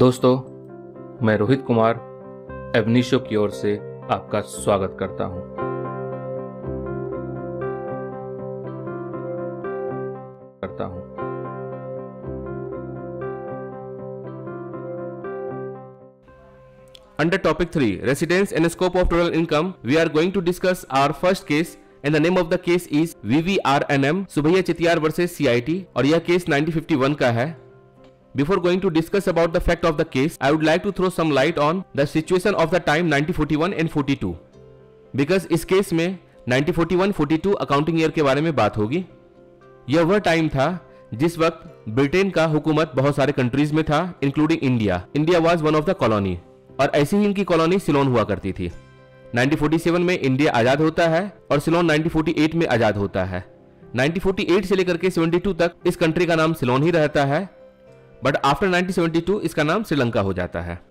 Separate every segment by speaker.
Speaker 1: दोस्तों, मैं रोहित कुमार, एवनीशो की ओर से आपका स्वागत करता हूँ। करता हूँ।
Speaker 2: Under topic three residence and scope of total income we are going to discuss our first case and the name of the case is VVRNM V Subbiah Chettiar versus CIT और यह केस 1951 का है। Before going to discuss about the fact of the case, I would like to throw some light on the situation of the time 1941 and 42. Because इस case में 1941-42 accounting year के बारे में बात होगी। यह वह टाइम था जिस वक्त ब्रिटेन का हुकूमत बहुत सारे कंट्रीज़ में था including India India was one of the colony और ऐसी ही इनकी कॉलोनी सिलोन हुआ करती थी। 1947 में इंडिया आज़ाद होता है और सिलोन 1948 में आज़ाद होता है। 1948 से लेकर के 72 तक इस कंट्री का नाम सिलोन ही रहता है। बट आफ्टर 1972 इसका नाम श्रीलंका हो जाता है।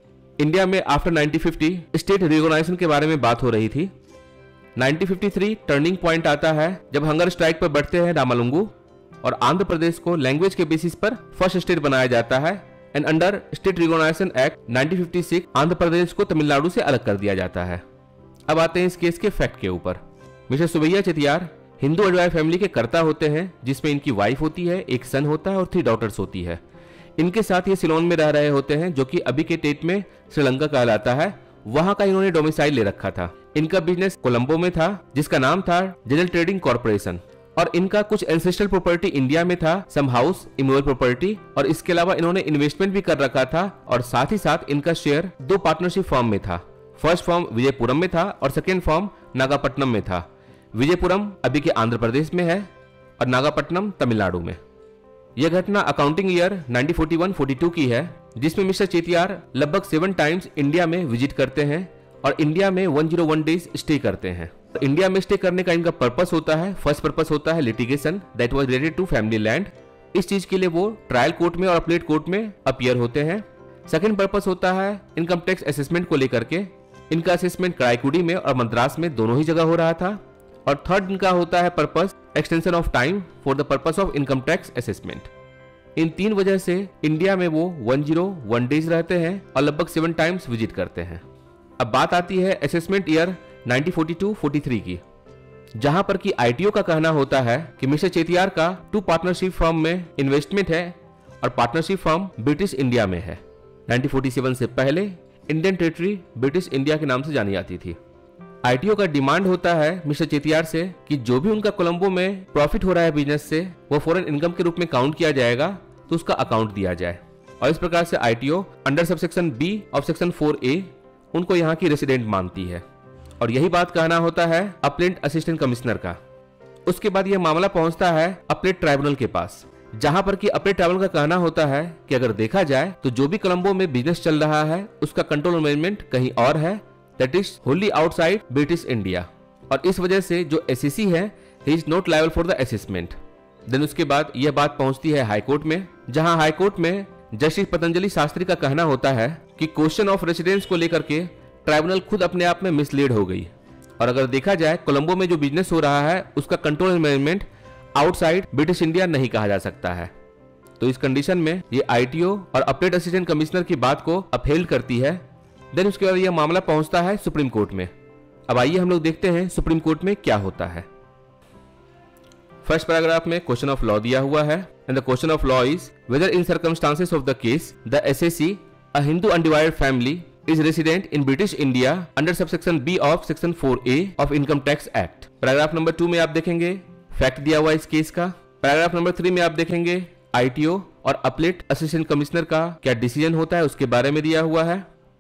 Speaker 2: इंडिया में आफ्टर 1950 स्टेट रिकॉग्नाइजेशन के बारे में बात हो रही थी। 1953 टर्निंग पॉइंट आता है, जब हंगर स्ट्राइक पर बैठते हैं रामालुंगू, और आंध्र प्रदेश को लैंग्वेज के बेसिस पर फ़र्स्ट स्टेट बनाया जाता है and under state recognization act 1956 Andhra Pradesh को तमिलनाडु से अलग कर दिया जाता है। अब आते हैं इस केस के फैक्ट के ऊपर। मिस्टर सुबैया चेतियार, हिंदू अडवाय फैमिली के कर्ता होते हैं, जिसमें इनकी वाइफ होती है, एक सन होता है, और थ्री डॉटर्स होती है। इनके साथ ये सिलोन में रह रहे होते हैं, जो कि अभी के डेट में श्रीलंका कहलाता है। वहाँ का इन्होंने डोमिसाइल ले रखा था। इनका बिज़नेस कोलंबो में था, जिसका नाम था जनरल ट्रेडिंग कॉर्पोरेशन और इनका कुछ एंसेस्ट्रल प्रॉपर्टी इंडिया में था सम हाउस इमोल प्रॉपर्टी और इसके अलावा इन्होंने इन्वेस्टमेंट भी कर रखा था, और साथ ही साथ इनका शेयर दो पार्टनरशिप फॉर्म में था। फ़र्स्ट फॉर्म विजयपुरम में था, और सेकेंड फॉर्म नागापट्टनम में था। विजयपुरम अभी के आंध्र प्रदेश में है, और नागापट्टनम तमिलनाडु में। यह घटना अकाउंटिंग ईयर 1941-42 की है, जिसमें मिस्टर चेतियार लगभग सेवन टाइम्स इंडिया में विज़िट करते हैं और इंडिया में 101 डेज़ स्टे करते हैं। तो इंडिया में स्टे करने का इनका पर्पस होता है फ़र्स्ट पर्पस होता है litigation that was related to family land इस चीज़ के लिए वो ट्रायल कोर्ट में और अपलेट कोर्ट में अपियर होते हैं। सेकंड पर्पस होता है इनकम टैक्स असेसमेंट को लेकर के। इनका असेसमेंट कराईकुड़ी में और मद्रास में दोनों ही जगह हो रहा था। और थर्ड इनका होता है purpose extension of time for the purpose of income tax assessment इन तीन वजह से इंडिया में वो 101 डेज़ रहते हैं और लगभग सेवन टाइम्स विज़िट करते हैं। अब बात आती है असेसमेंट ईयर 1942-43 की, जहाँ पर कि आईटीओ का कहना होता है कि मिस्टर चेतियार का टू पार्टनरशिप फर्म में इन्वेस्टमेंट है और पार्टनरशिप फर्म ब्रिटिश इंडिया में है। 1947 से पहले इंडियन टेरिटरी ब्रिटिश इंडिया के नाम से जानी जाती थी। आईटीओ का डिमांड होता है मिस्टर चेतियार से कि जो भी उनका कोलंबो में प्रॉफिट हो रहा है बिज़नेस से, वो फॉरेन इनकम के रूप में काउंट किया जाएगा तो उसका अकाउंट दिया जाए। और इस प्रकार से ITO under sub section B of section four A उनको यहाँ की रेसिडेंट मानती है। और यही बात कहना होता है अपलेट असिस्टेंट कमिश्नर का। उसके बाद यह मामला पहुँचता है अपलेट ट्राइब्यूनल के पास, जहाँ पर कि अपलेट ट्राइब्यूनल का कहना होता है कि अगर देखा जाए तो जो भी कोलंबो में बिज़नेस चल रहा है, उसका कंट्रोल मैनेजमेंट कहीं और है that is wholly outside British India और इस वजह से जो एस है he is not liable for the assessment then उसके बाद यह बात पहुँचती है हाईकोर्ट में, जहाँ हाईकोर्ट में जस्टिस पतंजलि शास्त्री का कहना होता है कि क्वेश्चन ऑफ़ रेसिडेंस को लेकर के ट्राइब्यूनल खुद अपने आप में मिसलीड हो गई। और अगर देखा जाए कोलंबो में जो बिज़नेस हो रहा है, उसका control and management outside British India नहीं कहा जा सकता है। तो इस कंडीशन में ये आईटीओ और अपडेट असिस्टेंट कमिश्नर की बात को अपहेल्ड करती है। देन उसके बाद यह मामला पहुँचता है सुप्रीम कोर्ट में। अब आइए हम लोग देखते हैं सुप्रीम कोर्ट में क्या होता है। फ़र्स्ट पैराग्राफ में क्वेश्चन ऑफ़ लॉ दिया हुआ है and the question of law is whether in circumstances of the case the SSC a Hindu undivided family is resident in British India under subsection B of section 4A of Income Tax Act. Paragraph number two में आप देखेंगे fact दिया हुआ इस case का। Paragraph number three में आप देखेंगे आईटीओ और अपलेट असिस्टेंट कमिश्नर का क्या डिसीज़न होता है, उसके बारे में दिया हुआ है।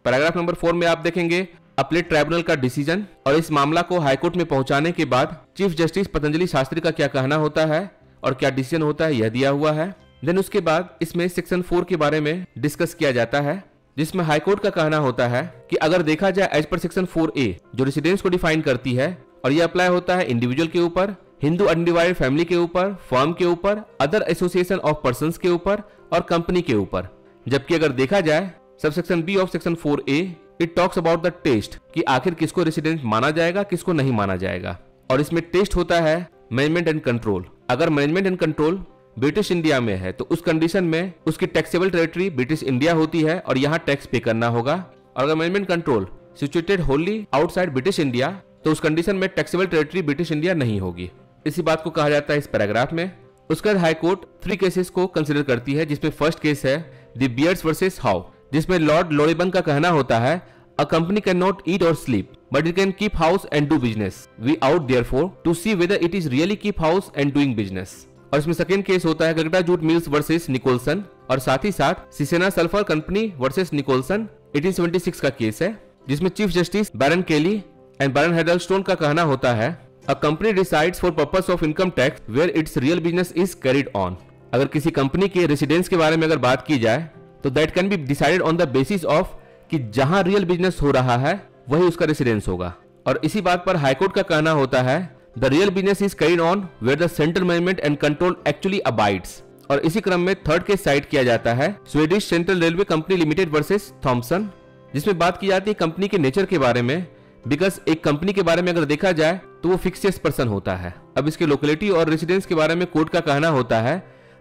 Speaker 2: पैराग्राफ नंबर फोर में आप देखेंगे अपलेट ट्राइब्यूनल का डिसीज़न और इस मामला को हाईकोर्ट में पहुँचाने के बाद चीफ जस्टिस पतंजलि शास्त्री का क्या कहना होता है और क्या डिसीज़न होता है, यह दिया हुआ है। देन उसके बाद इसमें सेक्शन फोर के बारे में डिस्कस किया जाता है, जिसमें हाईकोर्ट का कहना होता है कि अगर देखा जाए एज पर सेक्शन फोर ए जो रेसिडेंस को डिफाइन करती है और यह अप्लाई होता है इंडिविजुअल के ऊपर हिंदू अनडिवाइडेड फैमिली के ऊपर फॉर्म के ऊपर अदर एसोसिएशन ऑफ़ पर्सन के ऊपर और कंपनी के ऊपर। जबकि अगर देखा जाए sub section B of section four A it talks about the test कि आखिर किसको रेसिडेंट माना जाएगा, किसको नहीं माना जाएगा। और इसमें टेस्ट होता है मैनेजमेंट एंड कंट्रोल अगर management and control British India में है तो उस कंडीशन में उसकी टैक्सेबल टेरिटरी ब्रिटिश इंडिया होती है और यहाँ टैक्स पे करना होगा। और अगर management control situated wholly outside British India तो उस कंडीशन में टैक्सेबल टेरिटरी ब्रिटिश इंडिया नहीं होगी। इसी बात को कहा जाता है इस पैराग्राफ में। उसके बाद हाईकोर्ट थ्री केसेस को कंसिडर करती है, जिसमें फ़र्स्ट केस है द बियर्स वर्सेस हाउ जिसमें लॉर्ड लोरेबन का कहना होता है a company can not eat or sleep but it can keep house and do business we ought therefore to see whether it is really keep house and doing business और इसमें second case होता है गगटा jute mills versus Nicholson और साथ ही साथ Cesena sulphur company versus Nicholson 1876 का case है, जिसमें चीफ जस्टिस बैरन केली एंड बैरन हेडलस्टोन का कहना होता है a company decides for purpose of income tax where its real business is carried on अगर किसी कंपनी के रेसिडेंस के बारे में अगर बात की जाए तो that can be decided on the basis of कि जहाँ रियल बिज़नेस हो रहा है, वही उसका रेसिडेंस होगा। और इसी बात पर हाईकोर्ट का कहना होता है the real business is carried on where the central management and control actually abides और इसी क्रम में थर्ड केस साइड किया जाता है Swedish central railway company limited versus Thomson जिसमें बात की जाती है कंपनी के नेचर के बारे में बिकॉज़ एक कंपनी के बारे में अगर देखा जाए तो वो फिक्सियस पर्सन होता है। अब इसके लोकेलिटी और रेसिडेंस के बारे में कोर्ट का कहना होता है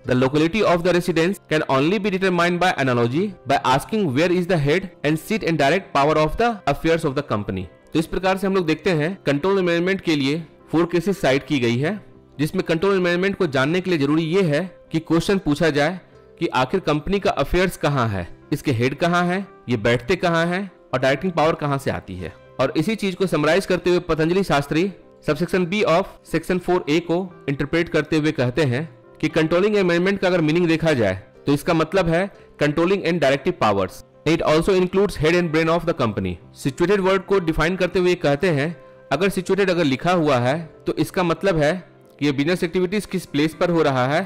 Speaker 2: the locality of the residence can only be determined by analogy by asking where is the head and seat and direct power of the affairs of the company तो इस प्रकार से हम लोग देखते हैं कंट्रोल मैनेजमेंट के लिए फोर केसेस साइड की गई है, जिसमें कंट्रोल मैनेजमेंट को जानने के लिए ज़रूरी ये है कि क्वेश्चन पूछा जाए कि आखिर कंपनी का अफेयर्स कहाँ है, इसके हेड कहाँ है, ये बैठते कहाँ हैं और डायरेक्टिंग पावर कहाँ से आती है। और इसी चीज़ को समराइज करते हुए Patanjali Shastri subsection B of section four A को इंटरप्रेट करते हुए कहते हैं कि कंट्रोलिंग मैनेजमेंट का अगर मीनिंग देखा जाए तो इसका मतलब है controlling and directive powers it also includes head and brain of the company situated word को डिफाइन करते हुए कहते हैं, अगर सिचुएटेड अगर लिखा हुआ है तो इसका मतलब है कि ये बिज़नेस एक्टिविटीज़ किस प्लेस पर हो रहा है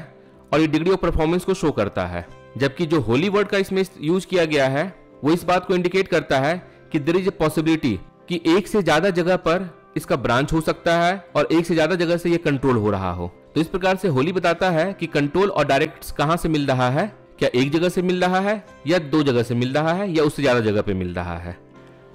Speaker 2: और ये डिग्री ऑफ़ परफॉर्मेंस को शो करता है. जबकि जो होली वर्ड का इसमें यूज़ किया गया है, वो इस बात को इंडिकेट करता है कि देर इज़ ए पॉसिबिलिटी कि एक से ज़्यादा जगह पर इसका ब्रांच हो सकता है और एक से ज़्यादा जगह से ये कंट्रोल हो रहा हो. तो इस प्रकार से होली बताता है कि कंट्रोल और डायरेक्ट कहाँ से मिल रहा है? क्या एक जगह से मिल रहा है, या दो जगह से मिल रहा है, या उससे ज़्यादा जगह पे मिल रहा है?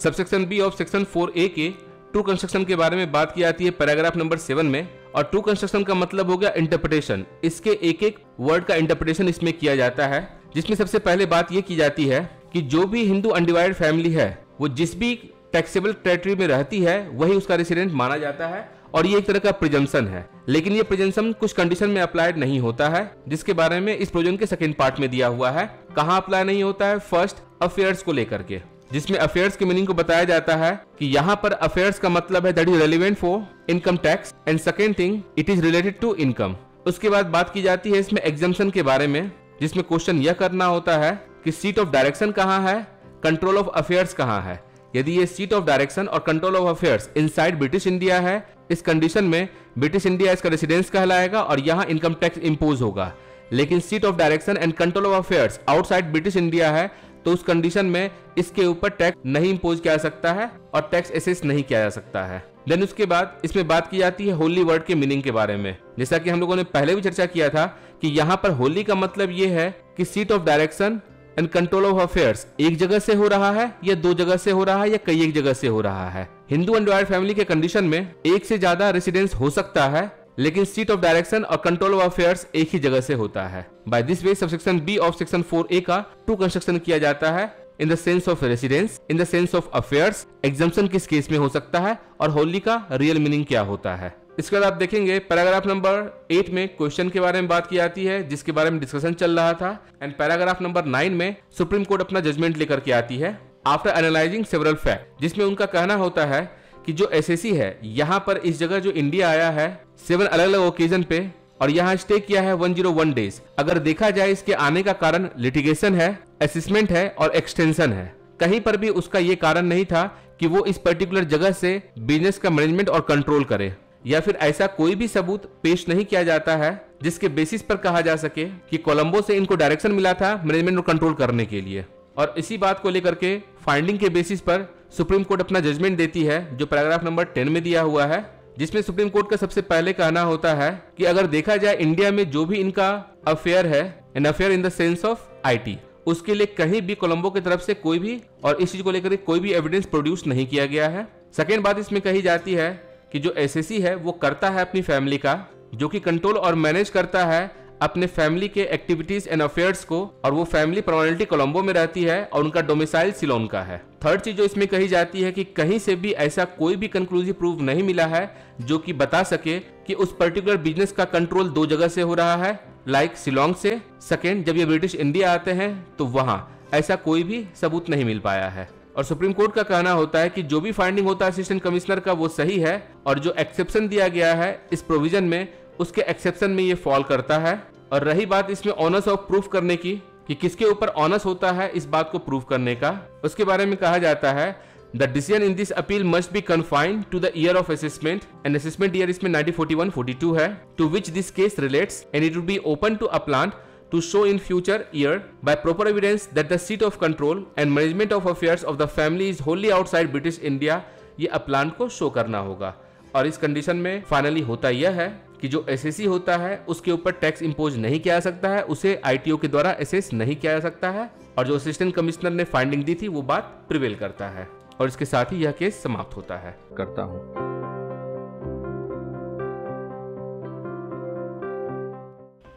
Speaker 2: Subsection B of section four A के टू कंस्ट्रक्शन के बारे में बात की जाती है पैराग्राफ नंबर सेवन में, और टू कंस्ट्रक्शन का मतलब हो गया इंटरप्रिटेशन इसके एक एक वर्ड का इंटरप्रिटेशन इसमें किया जाता है, जिसमें सबसे पहले बात यह की जाती है कि जो भी हिंदू अनडिवाइडेड फैमिली है, वो जिस भी टैक्सेबल टेरिटरी में रहती है, वही उसका रेसिडेंट माना जाता है और ये एक तरह का प्रिजम्पन है। लेकिन ये प्रिजम्पन कुछ कंडीशन में अप्लाइड नहीं होता है, जिसके बारे में इस प्रोजन के सेकेंड पार्ट में दिया हुआ है। कहाँ अप्लाई नहीं होता है? फ़र्स्ट अफेयर्स को लेकर के, जिसमें अफेयर्स के मीनिंग को बताया जाता है कि यहाँ पर अफेयर्स का मतलब है that is relevant for income tax and second thing it is related to income उसके बाद बात की जाती है इसमें एग्जामेशन के बारे में, जिसमें क्वेश्चन यह करना होता है कि सीट ऑफ़ डायरेक्शन कहाँ है कंट्रोल ऑफ़ अफेयर्स कहाँ है। यदि ये सीट ऑफ़ डायरेक्शन और control of affairs inside British India है इस कंडीशन में ब्रिटिश इंडिया इसका रेसिडेंस कहलाएगा और यहाँ इनकम टैक्स इम्पोज होगा। लेकिन seat of direction and control of affairs outside British India है तो उस कंडीशन में इसके ऊपर टैक्स नहीं इम्पोज किया जा सकता है और टैक्स एसेस नहीं किया जा सकता है। देन उसके बाद इसमें बात की जाती है होली वर्ड के मीनिंग के बारे में। जैसा कि हम लोगों ने पहले भी चर्चा किया था कि यहाँ पर होली का मतलब ये है कि seat of direction and control of affairs एक जगह से हो रहा है या दो जगह से हो रहा है या कई एक जगह से हो रहा है। हिंदू अनडिवाइड फैमिली के कंडीशन में एक से ज़्यादा रेसिडेंस हो सकता है, लेकिन सीट ऑफ़ डायरेक्शन और कंट्रोल ऑफ़ अफेयर्स एक ही जगह से होता है। By this way subsection B of section four A का टू कंस्ट्रक्शन किया जाता है। In the sense of residence in the sense of affairs examination किस केस में हो सकता है और होली का रियल मीनिंग क्या होता है? इसके बाद आप देखेंगे पैराग्राफ नंबर एट में क्वेश्चन के बारे में बात की जाती है, जिसके बारे में डिस्कशन चल रहा था। एंड पैराग्राफ नंबर नाइन में सुप्रीम कोर्ट अपना जजमेंट लेकर के आती है। आफ्टर एनालाइजिंग सेवरल फैक्ट जिसमें उनका कहना होता है कि जो एस है, यहाँ पर इस जगह जो इंडिया आया है सेवन अलग अलग ओकेजन पे, और यहाँ स्टे किया है 101 डेज़ अगर देखा जाए इसके आने का कारण लिटिगेशन है असिस्मेंट है, और एक्सटेंशन है। कहीं पर भी उसका ये कारण नहीं था कि वो इस पर्टिकुलर जगह से बिज़नेस का मैनेजमेंट और कंट्रोल करे। या फिर ऐसा कोई भी सबूत पेश नहीं किया जाता है, जिसके बेसिस पर कहा जा सके कि कोलंबो से इनको डायरेक्शन मिला था मैनेजमेंट और कंट्रोल करने के लिए। और इसी बात को लेकर के फाइंडिंग के बेसिस पर सुप्रीम कोर्ट अपना जजमेंट देती है, जो पैराग्राफ नंबर टेन में दिया हुआ है, जिसमें सुप्रीम कोर्ट का सबसे पहले कहना होता है कि अगर देखा जाए इंडिया में जो भी इनका अफेयर है an affair in the sense of IT उसके लिए कहीं भी कोलंबो की तरफ़ से कोई भी और इस चीज़ को लेकर कोई भी एविडेंस प्रोड्यूस नहीं किया गया है। सेकेंड बात इसमें कही जाती है कि जो एसएससी है, वो करता है अपनी फैमिली का, जो कि कंट्रोल और मैनेज करता है अपने फैमिली के एक्टिविटीज़ एंड अफेयर्स को, और वो फैमिली परमानेंटली कोलंबो में रहती है, और उनका डोमिसाइल सिलोन का है। थर्ड चीज़ जो इसमें कही जाती है कि कहीं से भी ऐसा कोई भी कंक्लूसिव प्रूफ नहीं मिला है, जो कि बता सके कि उस पर्टिकुलर बिज़नेस का कंट्रोल दो जगह से हो रहा है लाइक शिलोंग से। सेकेंड जब ये ब्रिटिश इंडिया आते हैं तो वहाँ ऐसा कोई भी सबूत नहीं मिल पाया है। और सुप्रीम कोर्ट का कहना होता है कि जो भी फाइंडिंग होता है असिस्टेंट कमिश्नर का, वो सही है, और जो एक्सेप्शन दिया गया है, इस प्रोविज़न में उसके एक्सेप्शन में ये फॉल करता है। और रही बात इसमें ऑनर्स ऑफ़ प्रूफ करने की, कि किसके ऊपर ऑनर्स होता है इस बात को प्रूफ करने का, उसके बारे में कहा जाता है the decision in this appeal must be confined to the year of assessment and assessment year इसमें 1941 42 है to which this case relates and it would be open to a plant to show in future year by proper evidence that the seat of control and management of of the family is wholly outside British India. ये appellant को show करना होगा। और इस condition में finally होता यह है कि जो एस होता है उसके ऊपर टैक्स इम्पोज नहीं किया जा सकता है उसे आईटीओ के द्वारा एसेस नहीं किया जा सकता है और जो असिस्टेंट कमिश्नर ने फाइंडिंग दी थी वो बात प्रिवेल करता है और इसके साथ ही यह केस समाप्त होता है।
Speaker 1: करता हूँ।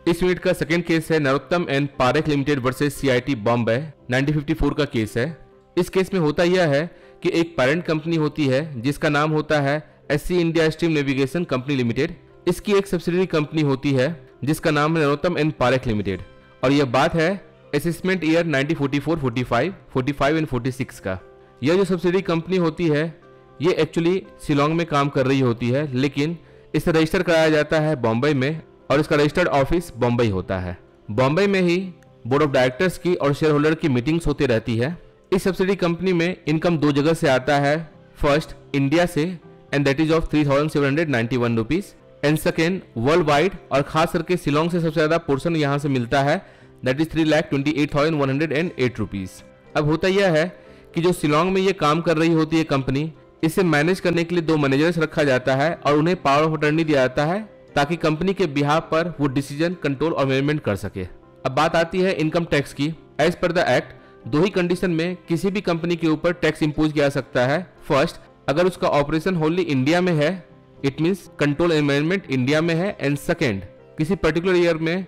Speaker 2: इस यूनिट का सेकेंड केस है Narottam and Parekh limited versus CIT Bombay 1954 का केस है। इस केस में होता यह है कि एक पेरेंट कंपनी होती है जिसका नाम होता है SC India stream navigation company limited इसकी एक सब्सिडरी कंपनी होती है जिसका नाम है नरोत्तम एंड पारेख लिमिटेड। और यह बात है असेसमेंट ईयर 1944, 45, 45 एंड 46 का। यह जो सब्सिडरी कंपनी होती है ये एक्चुअली शिलोंग में काम कर रही होती है लेकिन इसे रजिस्टर कराया जाता है बॉम्बे में और इसका रजिस्टर्ड ऑफ़िस बॉम्बे होता है। बॉम्बे में ही बोर्ड ऑफ़ डायरेक्टर्स की और शेयर होल्डर की मीटिंग्स होती रहती है। इस सब्सिडी कंपनी में इनकम दो जगह से आता है फ़र्स्ट इंडिया से and that is of three thousand seven hundred ninety one rupees and second world wide और खास करके शिलोंग से सबसे ज़्यादा पोर्सन यहाँ से मिलता है। That is three lakh twenty eight thousand one hundred and eight rupees अब होता यह है कि जो शिलोंग में ये काम कर रही होती है कंपनी इसे मैनेज करने के लिए दो मैनेजर्स रखा जाता है और उन्हें पावर ऑफ़ अटर्नी दिया जाता है ताकि कंपनी के बिहार पर वो डिसीज़न कंट्रोल और मैनेजमेंट कर सके। अब बात आती है इनकम टैक्स की। एज पर द एक्ट दो ही कंडीशन में किसी भी कंपनी के ऊपर टैक्स इम्पोज किया जा सकता है। फ़र्स्ट अगर उसका ऑपरेशन होली इंडिया में है it mean control management India में है एंड सेकेंड किसी पर्टिकुलर ईयर में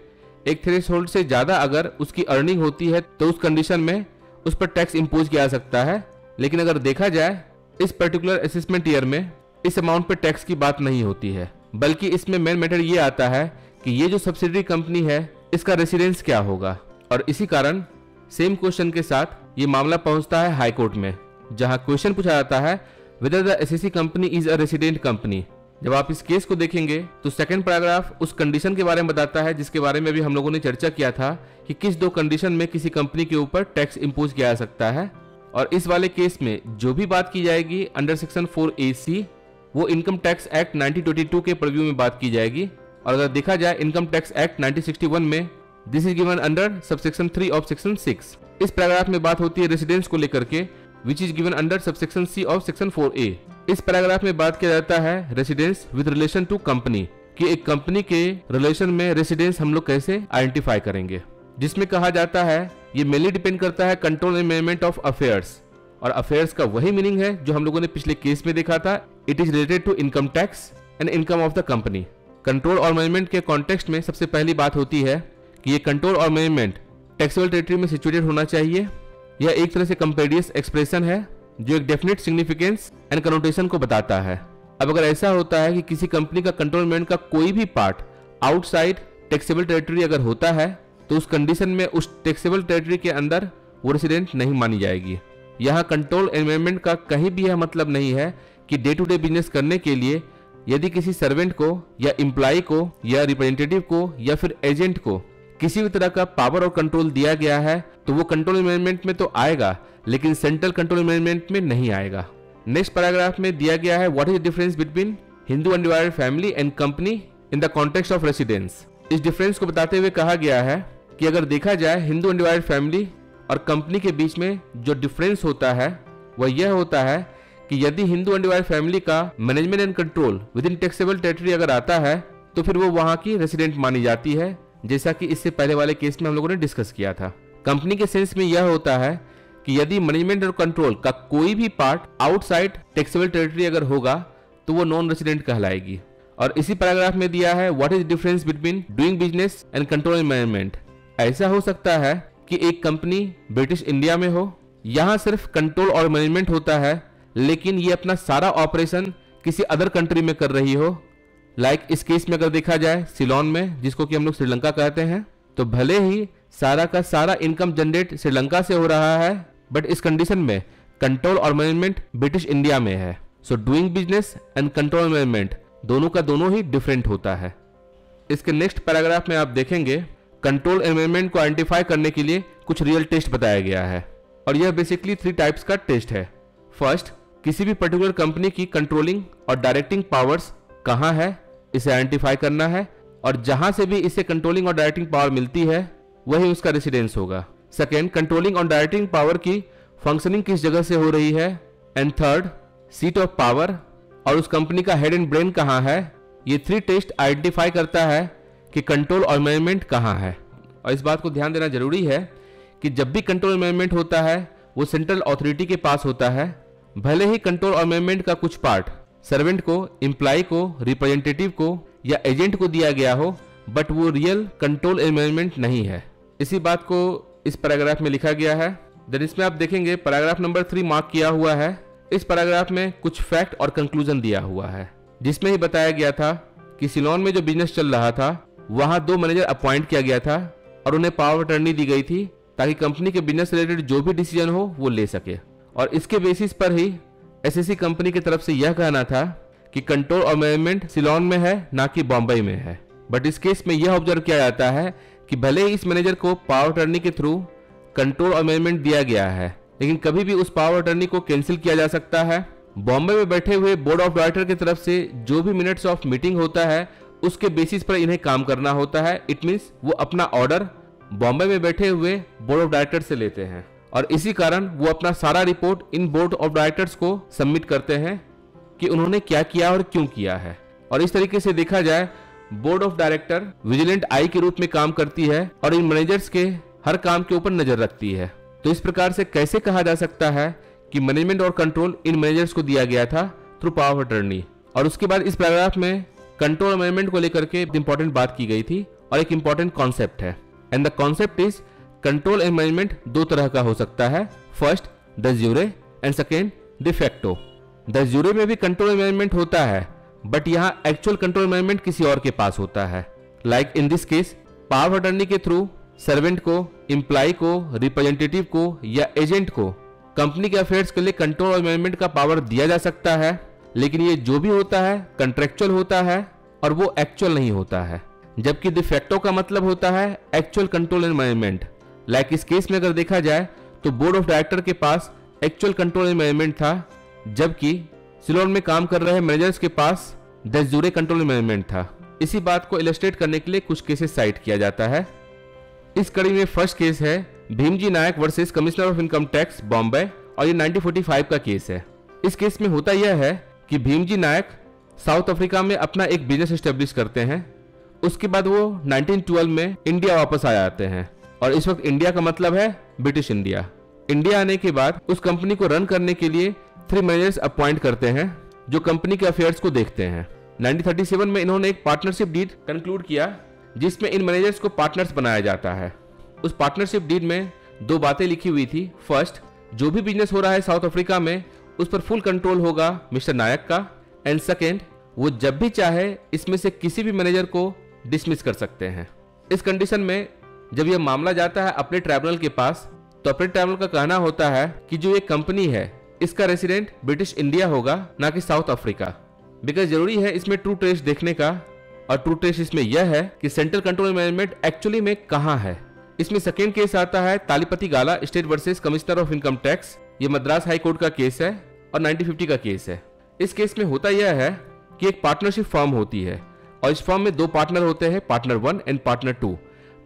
Speaker 2: एक थ्रेश होल्ड से ज़्यादा अगर उसकी अर्निंग होती है तो उस कंडीशन में उस पर टैक्स इंपोज किया जा सकता है। लेकिन अगर देखा जाए, इस पर्टिकुलर असेसमेंट ईयर में इस अमाउंट पर टैक्स की बात नहीं होती है। बल्कि इसमें मेन मैटर ये आता है कि ये जो सब्सिडरी कंपनी है, इसका रेसिडेंस क्या होगा? और इसी कारण सेम क्वेश्चन के साथ ये मामला पहुँचता है हाई कोर्ट में, जहाँ क्वेश्चन पूछा जाता है whether the SSC company is a resident company जब आप इस केस को देखेंगे तो सेकंड पैराग्राफ उस कंडीशन के बारे में बताता है, जिसके बारे में भी हम लोगों ने चर्चा किया था, कि किस दो कंडीशन में किसी कंपनी के ऊपर टैक्स इंपोज किया जा सकता है। और इस वाले केस में जो भी बात की जाएगी under section four A C वो इनकम टैक्स एक्ट 1922 के प्रव्यू में बात की जाएगी। और अगर देखा जाए इनकम टैक्स एक्ट 1961 में this is given under subsection 3 of section 6 इस पैराग्राफ में बात होती है रेसिडेंस को लेकर के which is given under subsection C of section 4A इस पैराग्राफ में बात किया जाता है residence with relation to company कि एक कंपनी के रिलेशन में रेसिडेंस हम लोग कैसे आइडेंटिफाई करेंगे। जिसमें कहा जाता है, ये मेनली डिपेंड करता है control and management of affairs और अफेयर्स का वही मीनिंग है जो हम लोगों ने पिछले केस में देखा था it is related to income tax and income of the company control और मैनेजमेंट के कॉन्टेक्स्ट में सबसे पहली बात होती है कि ये कंट्रोल और मैनेजमेंट टैक्सेबल टेरिटरी में सिचुएटेड होना चाहिए। यह एक तरह से कंपेडियस एक्सप्रेशन है। जो एक डेफिनेट सिग्निफिकेंस एंड कनोटेशन को बताता है। अब अगर ऐसा होता है कि किसी कंपनी का कंट्रोल मैनेजमेंट का कोई भी पार्ट आउटसाइड टैक्सेबल टेरिटरी अगर होता है तो उस कंडीशन में उस टैक्सेबल टेरिटरी के अंदर वो रेसिडेंट नहीं मानी जाएगी। यहाँ कंट्रोल एनवायरमेंट का कहीं भी यह मतलब नहीं है कि डे टू डे बिज़नेस करने के लिए यदि किसी सर्वेंट को या इम्प्लाई को या रिप्रेजेंटेटिव को या फिर एजेंट को किसी भी तरह का पावर और कंट्रोल दिया गया है तो वो कंट्रोल मैनेजमेंट में तो आएगा लेकिन सेंट्रल कंट्रोल मैनेजमेंट में नहीं आएगा। नेक्स्ट पैराग्राफ में दिया गया है what is difference between Hindu undivided family and company in the context of residence इस डिफरेंस को बताते हुए कहा गया है कि अगर देखा जाए हिंदू अनडिवाइडेड फैमिली और कंपनी के बीच में जो डिफरेंस होता है, वह यह होता है कि यदि हिंदू अनडिवाइड फैमिली का management and control within taxable territory अगर आता है तो फिर वो वहाँ की रेसिडेंट मानी जाती है, जैसा कि इससे पहले वाले केस में हम लोगों ने डिस्कस किया था। कंपनी के सेंस में यह होता है कि यदि मैनेजमेंट और कंट्रोल का कोई भी पार्ट आउटसाइड टैक्सेबल टेरिटरी अगर होगा तो वो नॉन रेसिडेंट कहलाएगी। और इसी पैराग्राफ में दिया है what is difference between doing business and control management ऐसा हो सकता है कि एक कंपनी ब्रिटिश इंडिया में हो, यहाँ सिर्फ़ कंट्रोल और मैनेजमेंट होता है, लेकिन ये अपना सारा ऑपरेशन किसी अदर कंट्री में कर रही हो। लाइक like इस केस में अगर देखा जाए सिलोन में, जिसको कि हम लोग श्रीलंका कहते हैं तो भले ही सारा का सारा इनकम जनरेट श्रीलंका से हो रहा है बट इस कंडीशन में कंट्रोल और मैनेजमेंट ब्रिटिश इंडिया में है। So doing business and control management दोनों का दोनों ही डिफरेंट होता है। इसके नेक्स्ट पैराग्राफ में आप देखेंगे कंट्रोल मैनेजमेंट को आइडेंटिफाई करने के लिए कुछ रियल टेस्ट बताया गया है। और यह बेसिकली थ्री टाइप्स का टेस्ट है। फ़र्स्ट किसी भी पर्टिकुलर कंपनी की कंट्रोलिंग और डायरेक्टिंग पावर्स कहाँ है, इसे आइडेंटिफाई करना है। और जहाँ से भी इसे कंट्रोलिंग और डायरेक्टिंग पावर मिलती है, वही उसका रेसिडेंस होगा। सेकेंड कंट्रोलिंग और डायरेक्टिंग पावर की फंक्शनिंग किस जगह से हो रही है? And third seat of power और उस कंपनी का हेड एंड ब्रेन कहाँ है? ये थ्री टेस्ट आइडेंटिफाई करता है कि कंट्रोल और मैनेजमेंट कहाँ है। और इस बात को ध्यान देना ज़रूरी है कि जब भी कंट्रोल मैनेजमेंट होता है, वो सेंट्रल अथॉरिटी के पास होता है। भले ही कंट्रोल और मैनेजमेंट का कुछ पार्ट सर्वेंट को एम्प्लॉय को रिप्रेजेंटेटिव को या एजेंट को दिया गया हो बट वो रियल कंट्रोल एंड मैनेजमेंट नहीं है। इसी बात को इस पैराग्राफ में लिखा गया है। देन इसमें आप देखेंगे पैराग्राफ नंबर थ्री मार्क किया हुआ है। इस पैराग्राफ में कुछ फैक्ट और कंक्लूजन दिया हुआ है। जिसमें ही बताया गया था कि सिलोन में जो बिज़नेस चल रहा था, वहाँ दो मैनेजर अपॉइंट किया गया था और उन्हें पावर अटर्नी दी गई थी ताकि कंपनी के बिज़नेस रिलेटेड जो भी डिसीज़न हो, वो ले सके। और इसके बेसिस पर ही एसएससी कंपनी की तरफ़ से यह कहना था कि कंट्रोल और मैनेजमेंट सिलोन में है, ना कि बॉम्बे में है। बट इस केस में यह ऑब्ज़र्व किया जाता है कि भले ही इस मैनेजर को पावर अटर्नी के थ्रू कंट्रोल मैनेजमेंट दिया गया है, लेकिन कभी भी उस पावर अटर्नी को कैंसिल किया जा सकता है। बॉम्बे में बैठे हुए बोर्ड ऑफ़ डायरेक्टर की तरफ़ से जो भी मिनट्स ऑफ़ मीटिंग होता है, उसके बेसिस पर इन्हें काम करना होता है। इट मीन्स वो अपना ऑर्डर बॉम्बे में बैठे हुए बोर्ड ऑफ़ डायरेक्टर से लेते हैं। और इसी कारण वो अपना सारा रिपोर्ट इन बोर्ड ऑफ़ डायरेक्टर्स को सबमिट करते हैं कि उन्होंने क्या किया और क्यों किया है। और इस तरीके से देखा जाए board of director vigilant eye के रूप में काम करती है और इन मैनेजर्स के हर काम के ऊपर नज़र रखती है। तो इस प्रकार से कैसे कहा जा सकता है कि मैनेजमेंट और कंट्रोल इन मैनेजर्स को दिया गया था थ्रू पावर अटर्नी? और उसके बाद इस पैराग्राफ में कंट्रोल मैनेजमेंट को लेकर के इंपॉर्टेंट बात की गई थी और एक इंपॉर्टेंट कॉन्सेप्ट है। And the concept is control and management दो तरह का हो सकता है। First de jure and second de facto de jure में भी कंट्रोल मैनेजमेंट होता है। बट यहाँ एक्चुअल कंट्रोल मैनेजमेंट किसी और के पास होता है। Like in this case power attorney के थ्रू सर्वेंट को इम्प्लाई को रिप्रेजेंटेटिव को, या एजेंट को कंपनी के अफेयर्स के लिए कंट्रोल और मैनेजमेंट का पावर दिया जा सकता है। लेकिन ये जो भी होता है कंट्रेक्चुअल होता है, और वो एक्चुअल नहीं होता है। जबकि डिफेक्टो का मतलब होता है actual control and management like इस केस में अगर देखा जाए तो बोर्ड ऑफ़ डायरेक्टर के पास एक्चुअल कंट्रोल एंड मैनेजमेंट था, जबकि सिलोन में काम कर रहे मैनेजर्स के पास दजूरे कंट्रोल मैनेजमेंट था। इसी बात को इलस्ट्रेट करने के लिए कुछ केसेस साइट किया जाता है। इस कड़ी में फ़र्स्ट केस है Bhimji Naik versus commissioner of income tax Bombay और ये 1945 का केस है। इस केस में होता यह है कि भीमजी नायक साउथ अफ्रीका में अपना एक बिज़नेस स्टेब्लिश करते हैं। उसके बाद वो 1912 में इंडिया वापस आ जाते हैं। और इस वक्त इंडिया का मतलब है ब्रिटिश इंडिया इंडिया आने के बाद उस कंपनी को रन करने के लिए थ्री मैनेजर्स अपॉइंट करते हैं, जो कंपनी के अफेयर्स को देखते हैं। 1937 में इन्होंने एक पार्टनरशिप डीड कंक्लूड किया, जिसमें इन मैनेजर्स को पार्टनर्स बनाया जाता है। उस पार्टनरशिप डीड में दो बातें लिखी हुई थी। फ़र्स्ट जो भी बिज़नेस हो रहा है साउथ अफ्रीका में, उस पर फुल कंट्रोल होगा मिस्टर नायक का। एंड सेकेंड वो जब भी चाहे, इसमें से किसी भी मैनेजर को डिसमिस कर सकते हैं। इस कंडीशन में, जब यह मामला जाता है अपने ट्राइब्यूनल के पास तो अपने ट्राइब्यूनल का कहना होता है कि जो ये कंपनी है इसका रेसिडेंट ब्रिटिश इंडिया होगा, ना कि साउथ अफ्रीका बिकॉज़ ज़रूरी है इसमें ट्रू ट्रेस देखने का, और ट्रू ट्रेस इसमें यह है कि सेंट्रल कंट्रोल मैनेजमेंट एक्चुअली में कहाँ है। इसमें सेकेंड केस आता है Talipati Gala estate versus commissioner of income tax ये मद्रास हाई कोर्ट का केस है और 1950 का केस है। इस केस में होता यह है कि एक पार्टनरशिप फर्म होती है, और इस फर्म में दो पार्टनर होते हैं partner one and partner two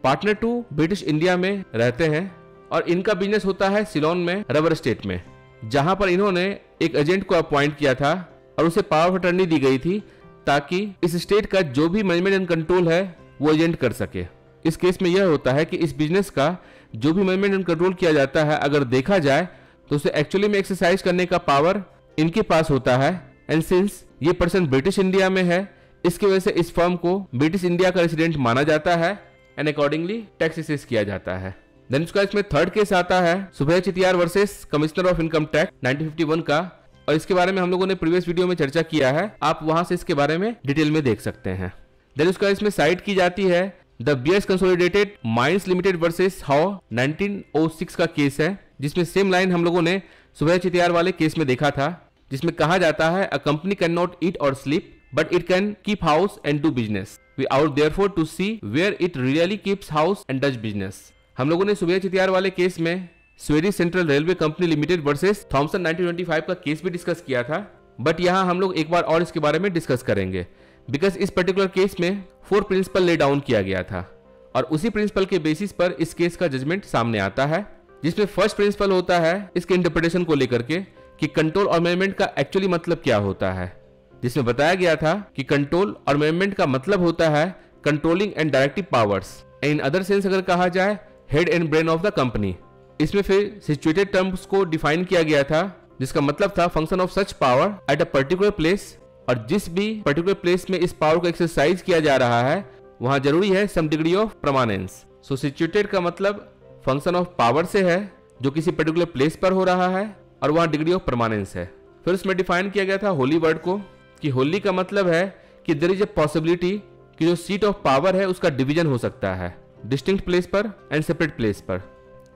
Speaker 2: partner two British India में रहते हैं, और इनका बिज़नेस होता है सिलोन में रबर स्टेट में। जहाँ पर इन्होंने एक एजेंट को अपॉइंट किया था और उसे पावर अटर्नी दी गई थी ताकि इस स्टेट का जो भी मैनेजमेंट एंड कंट्रोल है, वो एजेंट कर सके। इस केस में यह होता है कि इस बिज़नेस का जो भी मैनेजमेंट एंड कंट्रोल किया जाता है, अगर देखा जाए तो उसे एक्चुअली में एक्सरसाइज करने का पावर इनके पास होता है। एंड सिंस ये पर्सन ब्रिटिश इंडिया में है, इसकी वजह से इस फर्म को ब्रिटिश इंडिया का रेसिडेंट माना जाता है, एंड अकॉर्डिंगली टैक्स किया जाता है। देन उसका इसमें थर्ड केस आता है, Subbayya Chettiar versus commissioner of income tax 1951 का। और इसके बारे में हम लोगों ने प्रीवियस वीडियो में चर्चा किया है, आप वहाँ से इसके बारे में डिटेल में देख सकते हैं। देन उसका इसमें साइट की जाती है de Beers consolidated mines limited versus Howe 1906 का केस है, जिसमें सेम लाइन हम लोगों ने सुबह चितियार वाले केस में देखा था, जिसमें कहा जाता है a company can not eat और sleep but it can keep house and do business we ought there to see where it really keeps house and does business हम लोगों ने सुबह चितियार वाले केस में Swedish central railway company limited versus Thomson 1925 का case भी discuss किया था, बट यहाँ हम लोग एक बार और इसके बारे में डिस्कस करेंगे, बिकॉज़ इस पर्टिकुलर केस में फोर प्रिंसिपल ले डाउन किया गया था, और उसी प्रिंसिपल के बेसिस पर इस केस का जजमेंट सामने आता है, जिसमें फ़र्स्ट प्रिंसिपल होता है इसके इंटरप्रिटेशन को लेकर के कि कंट्रोल और मैनेजमेंट का एक्चुअली मतलब क्या होता है, जिसमें बताया गया था कि कंट्रोल और मैनेजमेंट का मतलब होता है controlling and directive powers in other sense अगर कहा जाए head and brain of the company इसमें फिर सिचुएटेड टर्म्स को डिफाइन किया गया था, जिसका मतलब था function of such power at a particular place और जिस भी पर्टिकुलर प्लेस में इस पावर को एक्सरसाइज किया जा रहा है, वहाँ ज़रूरी है some degree of permanence so situated का मतलब फ़ंक्शन ऑफ़ पावर से है, जो किसी पर्टिकुलर प्लेस पर हो रहा है, और वहाँ डिग्री ऑफ़ परमानेंस है. फिर उसमें डिफाइन किया गया था होली वर्ड को, कि होली का मतलब है कि देर इज़ ए पॉसिबिलिटी कि जो सीट ऑफ़ पावर है उसका डिवीज़न हो सकता है. डिस्टिंक्ट प्लेस पर एंड सेपरेट प्लेस पर।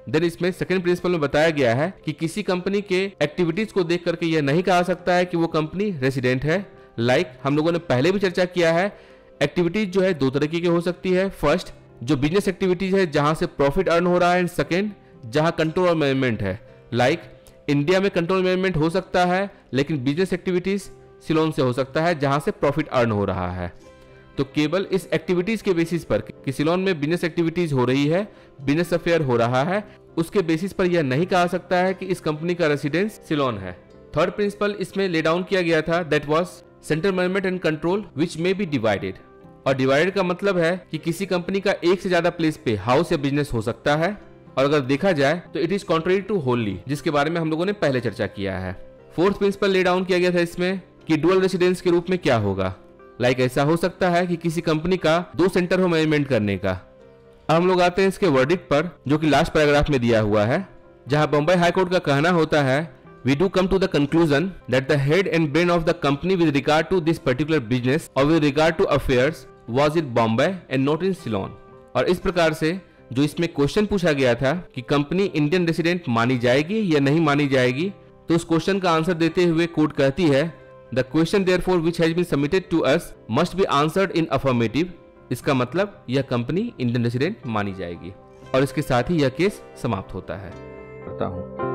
Speaker 2: देन इसमें सेकेंड प्रिंसिपल में बताया गया है कि किसी कंपनी के एक्टिविटीज़ को देख करके यह नहीं कहा सकता है कि वो कंपनी रेसिडेंट है। लाइक like, हम लोगों ने पहले भी चर्चा किया है एक्टिविटीज़ जो है दो तरीके की हो सकती है। फ़र्स्ट जो बिज़नेस एक्टिविटीज़ है जहाँ से प्रॉफिट अर्न हो रहा है एंड सेकेंड जहाँ कंट्रोल और मैनेजमेंट है। लाइक like, इंडिया में कंट्रोल मैनेजमेंट हो सकता है लेकिन बिज़नेस एक्टिविटीज़ सिलोन से हो सकता है जहाँ से प्रॉफिट अर्न हो रहा है। तो केवल इस एक्टिविटीज़ के बेसिस पर कि सिलोन में बिज़नेस एक्टिविटीज़ हो रही है बिज़नेस अफेयर हो रहा है, उसके बेसिस पर यह नहीं कहा सकता है कि इस कंपनी का रेसिडेंस सिलोन है। थर्ड प्रिंसिपल इसमें ले डाउन किया गया था that was central management and control which may be divided और डिवाइडेड का मतलब है कि किसी कंपनी का एक से ज़्यादा प्लेस पे हाउस या बिज़नेस हो सकता है। और अगर देखा जाए तो it is contrary to holy जिसके बारे में हम लोगों ने पहले चर्चा किया है। फोर्थ प्रिंसिपल ले डाउन किया गया था इसमें कि डुअल रेसिडेंस के रूप में क्या होगा। लाइक ऐसा हो सकता है कि किसी कंपनी का दो सेंटर हो मैनेजमेंट करने का अब हम लोग आते हैं इसके वर्डिक पर, जो कि लास्ट पैराग्राफ में दिया हुआ है, जहाँ बम्बई हाईकोर्ट का कहना होता है, we do come to the conclusion that the head and brain of the company with regard to this particular business or with regard to affairs was in Bombay and not in Ceylon. और इस प्रकार से, जो इसमें question पूछा गया था कि कंपनी इंडियन रेसिडेंट मानी जाएगी या नहीं मानी जाएगी तो उस क्वेश्चन का आंसर देते हुए कोर्ट कहती है the question therefore which been submitted to us must be answered in affirmative इसका मतलब यह कंपनी इंडियन रेसिडेंट मानी जाएगी और इसके साथ ही यह केस समाप्त होता है।
Speaker 1: करता हूँ।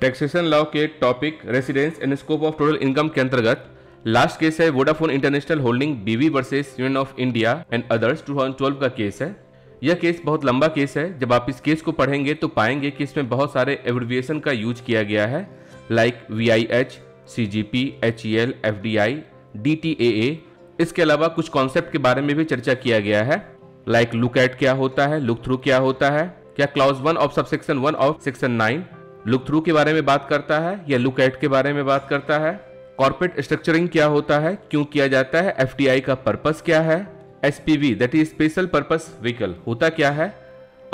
Speaker 2: टैक्सेशन लॉ के topic residence and scope of total income के अंतर्गत लास्ट केस है Vodafone International Holding BV versus Union of India and others 2012 का केस है। यह केस बहुत लंबा केस है। जब आप इस केस को पढ़ेंगे तो पाएँगे कि इसमें बहुत सारे एब्रिविएशन का यूज़ किया गया है like V I H C G P H E L F D I D T A A इसके अलावा कुछ कॉन्सेप्ट के बारे में भी चर्चा किया गया है लाइक लुक एट क्या होता है लुक थ्रू क्या होता है, क्या clause one of subsection one of section nine look through के बारे में बात करता है या लुक एट के बारे में बात करता है। कॉर्पोरेट स्ट्रक्चरिंग क्या होता है, क्यों किया जाता है एफ़ का पर्पज क्या है S P V that is special purpose vehicle होता क्या है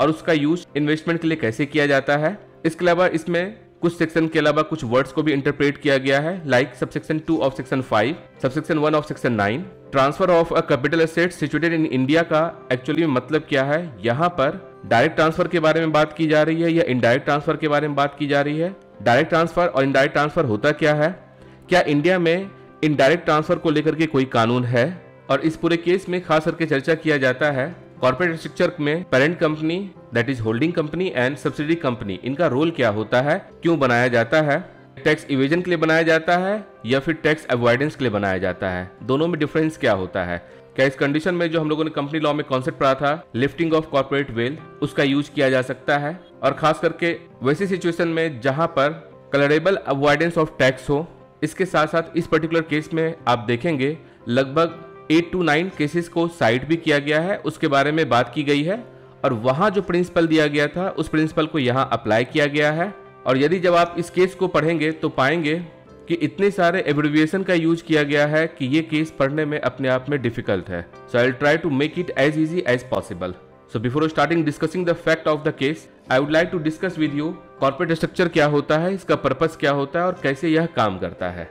Speaker 2: और उसका यूज़ इन्वेस्टमेंट के लिए कैसे किया जाता है? इसके अलावा इसमें कुछ सेक्शन के अलावा कुछ वर्ड्स को भी इंटरप्रेट किया गया है like subsection two of section five subsection one of section nine transfer of a capital asset situated in India का एक्चुअली मतलब क्या है? यहाँ पर डायरेक्ट ट्रांसफ़र के बारे में बात की जा रही है या इनडायरेक्ट ट्रांसफ़र के बारे में बात की जा रही है? डायरेक्ट ट्रांसफ़र और इनडायरेक्ट ट्रांसफ़र होता क्या है? क्या इंडिया में इनडायरेक्ट ट्रांसफ़र को लेकर के कोई कानून है? और इस पूरे केस में खास करके चर्चा किया जाता है कॉर्पोरेट स्ट्रक्चर में parent company that is holding company and subsidy company इनका रोल क्या होता है, क्यों बनाया जाता है टैक्स इवेजन के लिए बनाया जाता है या फिर टैक्स अवॉइडेंस के लिए बनाया जाता है, दोनों में डिफरेंस क्या होता है? क्या इस कंडीशन में जो हम लोगों ने कंपनी लॉ में कॉन्सेप्ट पढ़ा था लिफ्टिंग ऑफ़ कॉर्पोरेट वेल उसका यूज़ किया जा सकता है? और खास करके वैसी सिचुएशन में जहाँ पर कलरेबल अवॉइडेंस ऑफ़ टैक्स हो, इसके साथ साथ इस पर्टिकुलर केस में आप देखेंगे, लगभग एट टू नाइन केसेस को साइड भी किया गया है, उसके बारे में बात की गई है, और वहाँ जो प्रिंसिपल दिया गया था, उस प्रिंसिपल को यहाँ अप्लाई किया गया है। और यदि जब आप इस केस को पढ़ेंगे तो पाएँगे कि इतने सारे एब्रिविएशन का यूज़ किया गया है कि ये केस पढ़ने में अपने आप में डिफ़िकल्ट है। So I try to make it as easy as possible so before starting discussing the fact of the case I would like to discuss with you corporate structure क्या होता है, इसका पर्पज क्या होता है, और कैसे यह काम करता है।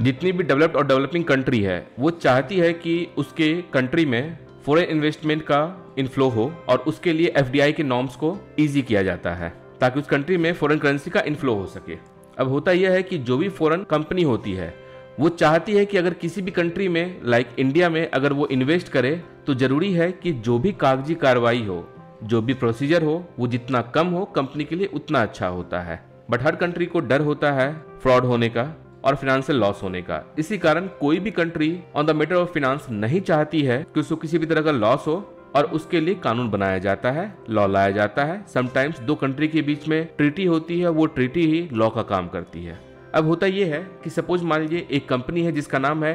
Speaker 2: जितनी भी डेवलप्ड और डेवलपिंग कंट्री है, वो चाहती है कि उसके कंट्री में फॉरेन इन्वेस्टमेंट का इनफ्लो हो और उसके लिए एफडीआई के नॉर्म्स को ईजी किया जाता है, ताकि उस कंट्री में फॉरेन करेंसी का इनफ्लो हो सके। अब होता यह है कि जो भी फॉरेन कंपनी होती है, वो चाहती है कि अगर किसी भी कंट्री में लाइक इंडिया में, अगर वो इन्वेस्ट करे तो ज़रूरी है कि जो भी कागज़ी कार्रवाई हो, जो भी प्रोसीजर हो, वो जितना कम हो कंपनी के लिए उतना अच्छा होता है। बट हर कंट्री को डर होता है फ्रॉड होने का। और फाइनेंशियल लॉस होने का। इसी कारण कोई भी country on the matter of finance नहीं चाहती है कि उसको किसी भी तरह का लॉस हो और उसके लिए कानून बनाया जाता है लॉ लाया जाता है। समटाइम्स दो कंट्री के बीच में ट्रीटी होती है, वो ट्रीटी ही लॉ का काम करती है। अब होता यह है कि सपोज़ मान लीजिए एक कंपनी है जिसका नाम है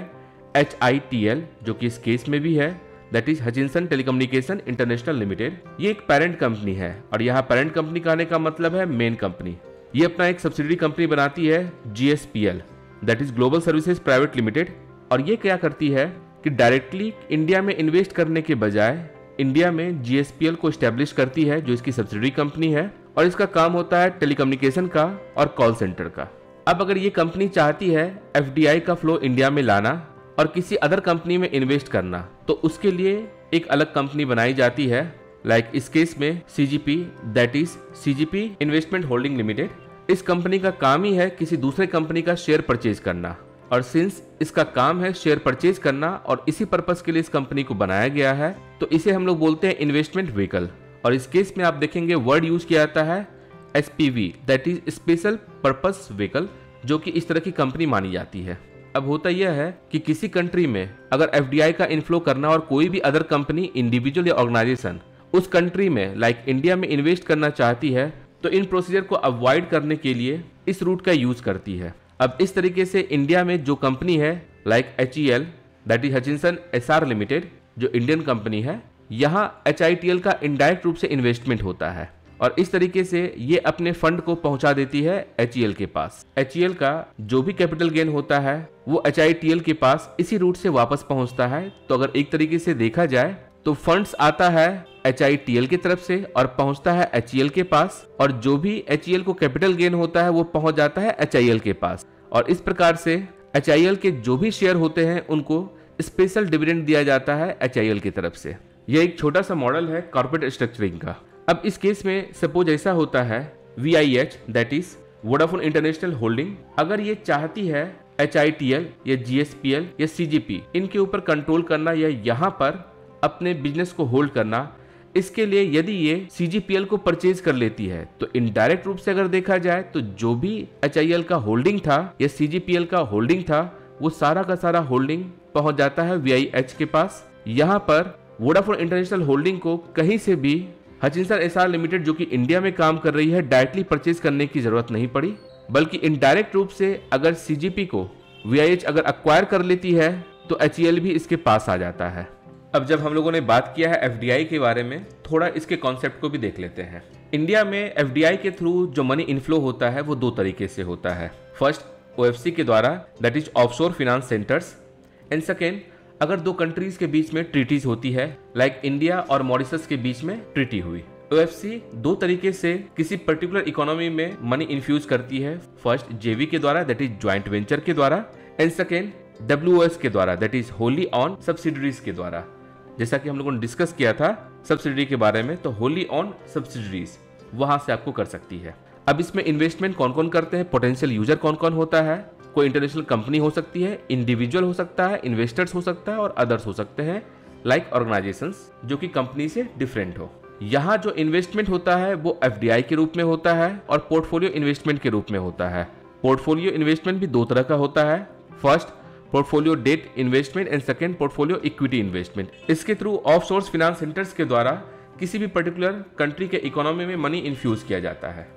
Speaker 2: एचआईटीएल जो कि इस केस में भी है that is Hutchison Telecommunication International Limited ये एक पेरेंट कंपनी है और यहाँ पेरेंट कंपनी कहने का मतलब है मेन कंपनी ये अपना एक सब्सिडी कंपनी बनाती है GSPL that is Global Services Private Limited. और ये क्या करती है कि डायरेक्टली इंडिया में इन्वेस्ट करने के बजाय इंडिया में जीएसपीएल को स्टैब्लिश करती है, जो इसकी सब्सिडरी कंपनी है, और इसका काम होता है टेलीकम्युनिकेशन का और कॉल सेंटर का। अब अगर ये कंपनी चाहती है FDI का फ्लो इंडिया में लाना और किसी अदर कंपनी में इन्वेस्ट करना तो उसके लिए एक अलग कंपनी बनाई जाती है लाइक like इस केस में CGP that is CGP Investment Holding Limited इस कंपनी का काम ही है किसी दूसरे कंपनी का शेयर परचेज करना। और सिंस इसका काम है शेयर परचेज करना और इसी पर्पज के लिए इस कंपनी को बनाया गया है तो इसे हम लोग बोलते हैं इन्वेस्टमेंट व्हीकल और इस केस में आप देखेंगे वर्ड यूज़ किया जाता है S P V that is special purpose vehicle जो कि इस तरह की कंपनी मानी जाती है। अब होता यह है कि किसी कंट्री में अगर एफडीआई का इन्फ्लो करना और कोई भी अदर कंपनी इंडिविजुअल या ऑर्गेनाइजेशन उस कंट्री में लाइक like इंडिया में इन्वेस्ट करना चाहती है तो इन प्रोसीजर को अवॉइड करने के लिए इस रूट का यूज़ करती है। अब इस तरीके से इंडिया में जो कंपनी है like H E L that is Hutchison Essar Limited जो इंडियन कंपनी है, यहाँ एच आई टी एल का इनडायरेक्ट रूप से इन्वेस्टमेंट होता है। और इस तरीके से ये अपने फंड को पहुँचा देती है एच e के पास। एच e का जो भी कैपिटल गेन होता है, वो एच आई टी एल के पास इसी रूट से वापस पहुँचता है। तो अगर एक तरीके से देखा जाए तो फंड्स आता है एच की तरफ़ से और पहुँचता है एच के पास और जो भी एच को कैपिटल गेन होता है वो पहुँच जाता है HIL के पास। और इस प्रकार से HIL के जो भी शेयर होते हैं उनको स्पेशल डिविडेंड दिया जाता है एच की तरफ़ से। यह एक छोटा सा मॉडल है कॉर्पोरेट स्ट्रक्चरिंग का। अब इस केस में सपोज़ ऐसा होता है V I H that is Vodafone International Holding अगर ये चाहती है एच आई टी एल या जी एस पी एल या सी जी पी इनके ऊपर कंट्रोल करना या यहाँ पर अपने बिज़नेस को होल्ड करना इसके लिए यदि ये सीजीपीएल को परचेज कर लेती है तो इनडायरेक्ट रूप से अगर देखा जाए तो जो भी एचआईएल का होल्डिंग था, या सीजीपीएल का होल्डिंग था, वो सारा का सारा होल्डिंग पहुँच जाता है वीआईएच के पास। यहाँ पर वोडाफोन इंटरनेशनल होल्डिंग को कहीं से भी हचिनसन एस लिमिटेड जो कि इंडिया में काम कर रही है डायरेक्टली परचेज करने की ज़रूरत नहीं पड़ी। बल्कि इनडायरेक्ट रूप से अगर सीजीपी को वीआईएच अगर अक्वायर कर लेती है तो एच भी इसके पास आ जाता है। अब जब हम लोगों ने बात किया है एफडीआई के बारे में, थोड़ा इसके कॉन्सेप्ट को भी देख लेते हैं। इंडिया में एफडीआई के थ्रू जो मनी इनफ्लो होता है, वो दो तरीके से होता है। फ़र्स्ट ओएफसी के द्वारा that is offshore finance centres and second अगर दो कंट्रीज़ के बीच में ट्रीटीज होती है लाइक like इंडिया और मॉरिशस के बीच में ट्रीटी हुई। ओ दो तरीके से किसी पर्टिकुलर इकोनॉमी में मनी इन्फ्यूज करती है। फ़र्स्ट जेवी के द्वारा दैट इज़ ज्वाइंट वेंचर के द्वारा। एंड सेकेंड डब्ल्यू के द्वारा that is wholly owned subsidiaries के द्वारा। जैसा कि हम लोगों ने डिस्कस किया था सब्सिडरी के बारे में तो होली ऑन सब्सिडरीज वहाँ से आपको कर सकती है। अब इसमें इन्वेस्टमेंट कौन कौन करते हैं? पोटेंशियल यूज़र कौन कौन होता है? कोई इंटरनेशनल कंपनी हो सकती है इंडिविजुअल हो सकता है इन्वेस्टर्स हो सकता है और अदर्स हो सकते हैं लाइक like ऑर्गेनाइजेशन जो कि कंपनी से डिफरेंट हो। यहाँ जो इन्वेस्टमेंट होता है, वो एफडीआई के रूप में होता है और पोर्टफोलियो इन्वेस्टमेंट के रूप में होता है। पोर्टफोलियो इन्वेस्टमेंट भी दो तरह का होता है। First portfolio debt investment and second portfolio equity investment इसके through offshore finance centres के द्वारा किसी भी पर्टिकुलर कंट्री के इकोनॉमी में मनी इन्फ्यूज किया जाता है।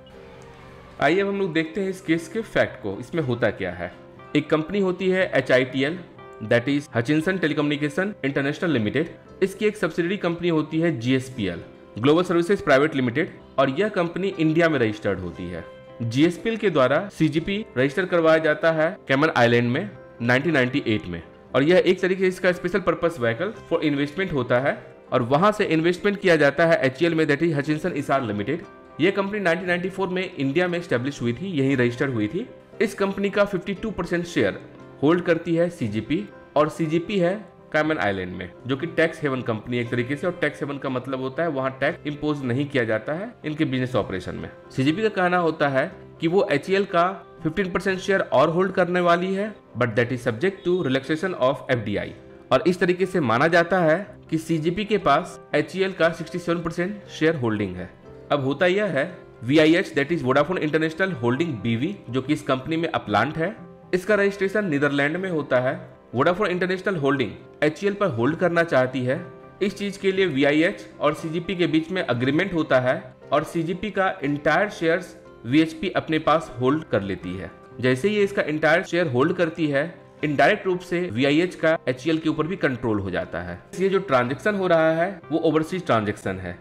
Speaker 2: आइए अब हम लोग देखते हैं इस केस के फैक्ट को। इसमें होता क्या है? एक कंपनी होती है H I T L that is Hutchison Telecommunication International Limited इसकी एक सब्सिडरी कंपनी होती है GSPL Global Services Private Limited और यह कंपनी इंडिया में रजिस्टर्ड होती है। जीएसपीएल के द्वारा सीजीपी रजिस्टर करवाया जाता है कैमन आइलैंड में। 1998 में। और यह एक तरीके से इसका special purpose vehicle for investment होता है। और वहाँ से इन्वेस्टमेंट किया जाता है एच में that is Hutchison Essar Limited ये कंपनी 1994 में इंडिया में स्टेब्लिश हुई थी, यही रजिस्टर हुई थी। इस कंपनी का 52 परसेंट शेयर होल्ड करती है सीजीपी और सीजीपी है कैमन आइलैंड में, जो कि टैक्स हेवन कंपनी एक तरीके से। और टैक्स हेवन का मतलब होता है वहाँ टैक्स इम्पोज नहीं किया जाता है इनके बिज़नेस ऑपरेशन में। सीजीपी का कहना होता है कि वो एच का 15 परसेंट शेयर और होल्ड करने वाली है but that is subject to relaxation of FDI और इस तरीके से माना जाता है कि सीजीपी के पास एच का 67 परसेंट शेयर होल्डिंग है। अब होता यह है V I H that is Vodafone International Holding BV जो कि इस कंपनी में अपलांट है, इसका रजिस्ट्रेशन नीदरलैंड में होता है। वोडाफोन इंटरनेशनल होल्डिंग एच पर होल्ड करना चाहती है। इस चीज़ के लिए वी और सीजीपी के बीच में अग्रीमेंट होता है और सीजीपी का इंटायर शेयर्स वीएचपी अपने पास होल्ड कर लेती है। जैसे ही इसका इंटायर शेयर होल्ड करती है इनडायरेक्ट रूप से VIH का एच के ऊपर भी कंट्रोल हो जाता है। ये जो ट्रांजेक्शन हो रहा है, वो ओवरसीज ट्रांजेक्शन है,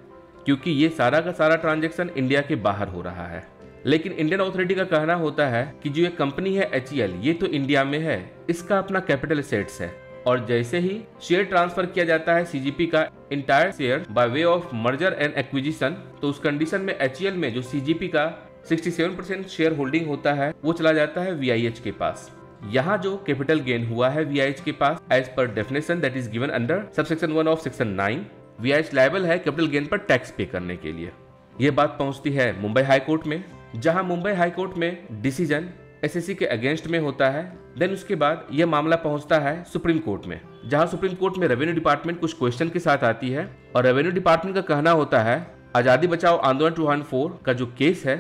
Speaker 2: क्योंकि ये सारा का सारा ट्रांजेक्शन इंडिया के बाहर हो रहा है। लेकिन इंडियन अथॉरिटी का कहना होता है कि जो ये कंपनी है एच ये तो इंडिया में है, इसका अपना कैपिटल सेट्स है। और जैसे ही शेयर ट्रांसफ़र किया जाता है सीजीपी का entire share by way of merger and acquisition तो उस कंडीशन में एच में जो सीजीपी का 67 परसेंट शेयर होल्डिंग होता है, वो चला जाता है वीआईएच के पास। यहाँ जो कैपिटल गेन हुआ है वीआईएच के पास as per definition that is given under subsection one of section nine V liable है कैपिटल गेन पर टैक्स पे करने के लिए। ये बात पहुँचती है मुंबई हाई कोर्ट में, जहाँ मुंबई हाई कोर्ट में डिसीज़न एसएससी के अगेंस्ट में होता है देन उसके बाद यह मामला पहुँचता है सुप्रीम कोर्ट में, जहाँ सुप्रीम कोर्ट में रेवेन्यू डिपार्टमेंट कुछ क्वेश्चन के साथ आती है, और रेवेन्यू डिपार्टमेंट का कहना होता है, आज़ादी बचाओ आंदोलन टू का जो केस है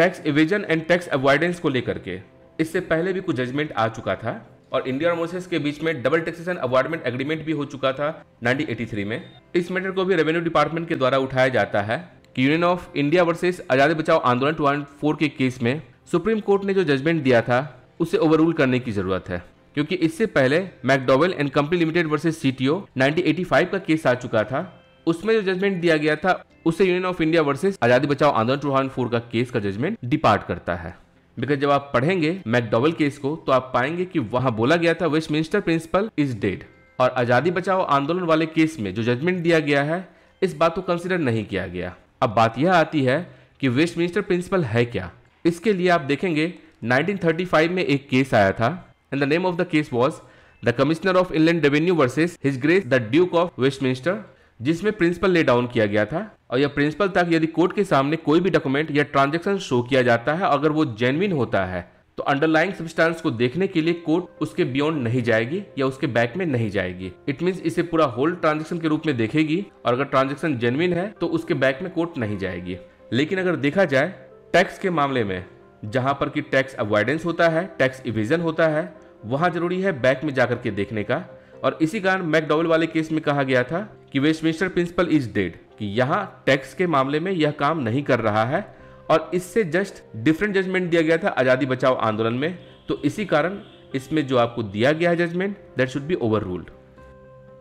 Speaker 2: tax evasion and tax avoidance को लेकर के। इससे पहले भी कुछ जजमेंट आ चुका था और इंडिया और मोसेस के बीच में डबल टैक्सेशन अवॉर्डमेंट एग्रीमेंट भी हो चुका था 1983 में। इस मैटर को भी रेवेन्यू डिपार्टमेंट के द्वारा उठाया जाता है कि यूनियन ऑफ़ इंडिया वर्सेस आज़ादी बचाओ आंदोलन टू के केस में सुप्रीम कोर्ट ने जो जजमेंट दिया था, उसे ओवररूल करने की ज़रूरत है। क्योंकि इससे पहले McDowell and company limited versus CTO 1985 का केस आ चुका था। उसमें जो जजमेंट दिया गया था उससे यूनियन ऑफ़ इंडिया वर्सेस आज़ादी बचाओ आंदोलन टू का केस का जजमेंट डिपार्ट करता है। बिकॉज़ जब आप पढ़ेंगे मैकडोवल केस को तो आप पाएँगे कि वहाँ बोला गया था वेस्टमिंस्टर प्रिंसिपल इज़ डेड और आज़ादी बचाओ आंदोलन वाले केस में जो जजमेंट दिया गया है, इस बात को कंसिडर नहीं किया गया। अब बात यह आती है कि वेस्टमिंस्टर प्रिंसिपल है क्या? इसके लिए आप देखेंगे 1935 में एक केस आया था and the name of the case was the commissioner of inland revenue versus his grace the duke of Westminster जिसमें प्रिंसिपल ले डाउन किया गया था। और यह प्रिंसिपल तक यदि कोर्ट के सामने कोई भी डॉक्यूमेंट या ट्रांजेक्शन शो किया जाता है, अगर वो जेनविन होता है तो अंडरलाइंग सब्सटेंस को देखने के लिए कोर्ट उसके बियॉन्ड नहीं जाएगी या उसके बैक में नहीं जाएगी। इट मीन इसे पूरा होल ट्रांजेक्शन के रूप में देखेगी, और अगर ट्रांजेक्शन जेनविन है तो उसके बैक में कोर्ट नहीं जाएगी। लेकिन अगर देखा जाए टैक्स के मामले में, जहाँ पर कि टैक्स अवॉइडेंस होता है टैक्स इविजन होता है, वहाँ ज़रूरी है बैक में जाकर के देखने का। और इसी कारण मैकडोवल वाले केस में कहा गया था कि वेस्टमिंस्टर प्रिंसिपल इज़ डेड, कि यहाँ टैक्स के मामले में यह काम नहीं कर रहा है और इससे जस्ट डिफरेंट जजमेंट दिया गया था आज़ादी बचाओ आंदोलन में। तो इसी कारण इसमें जो आपको दिया गया है judgment that should be overruled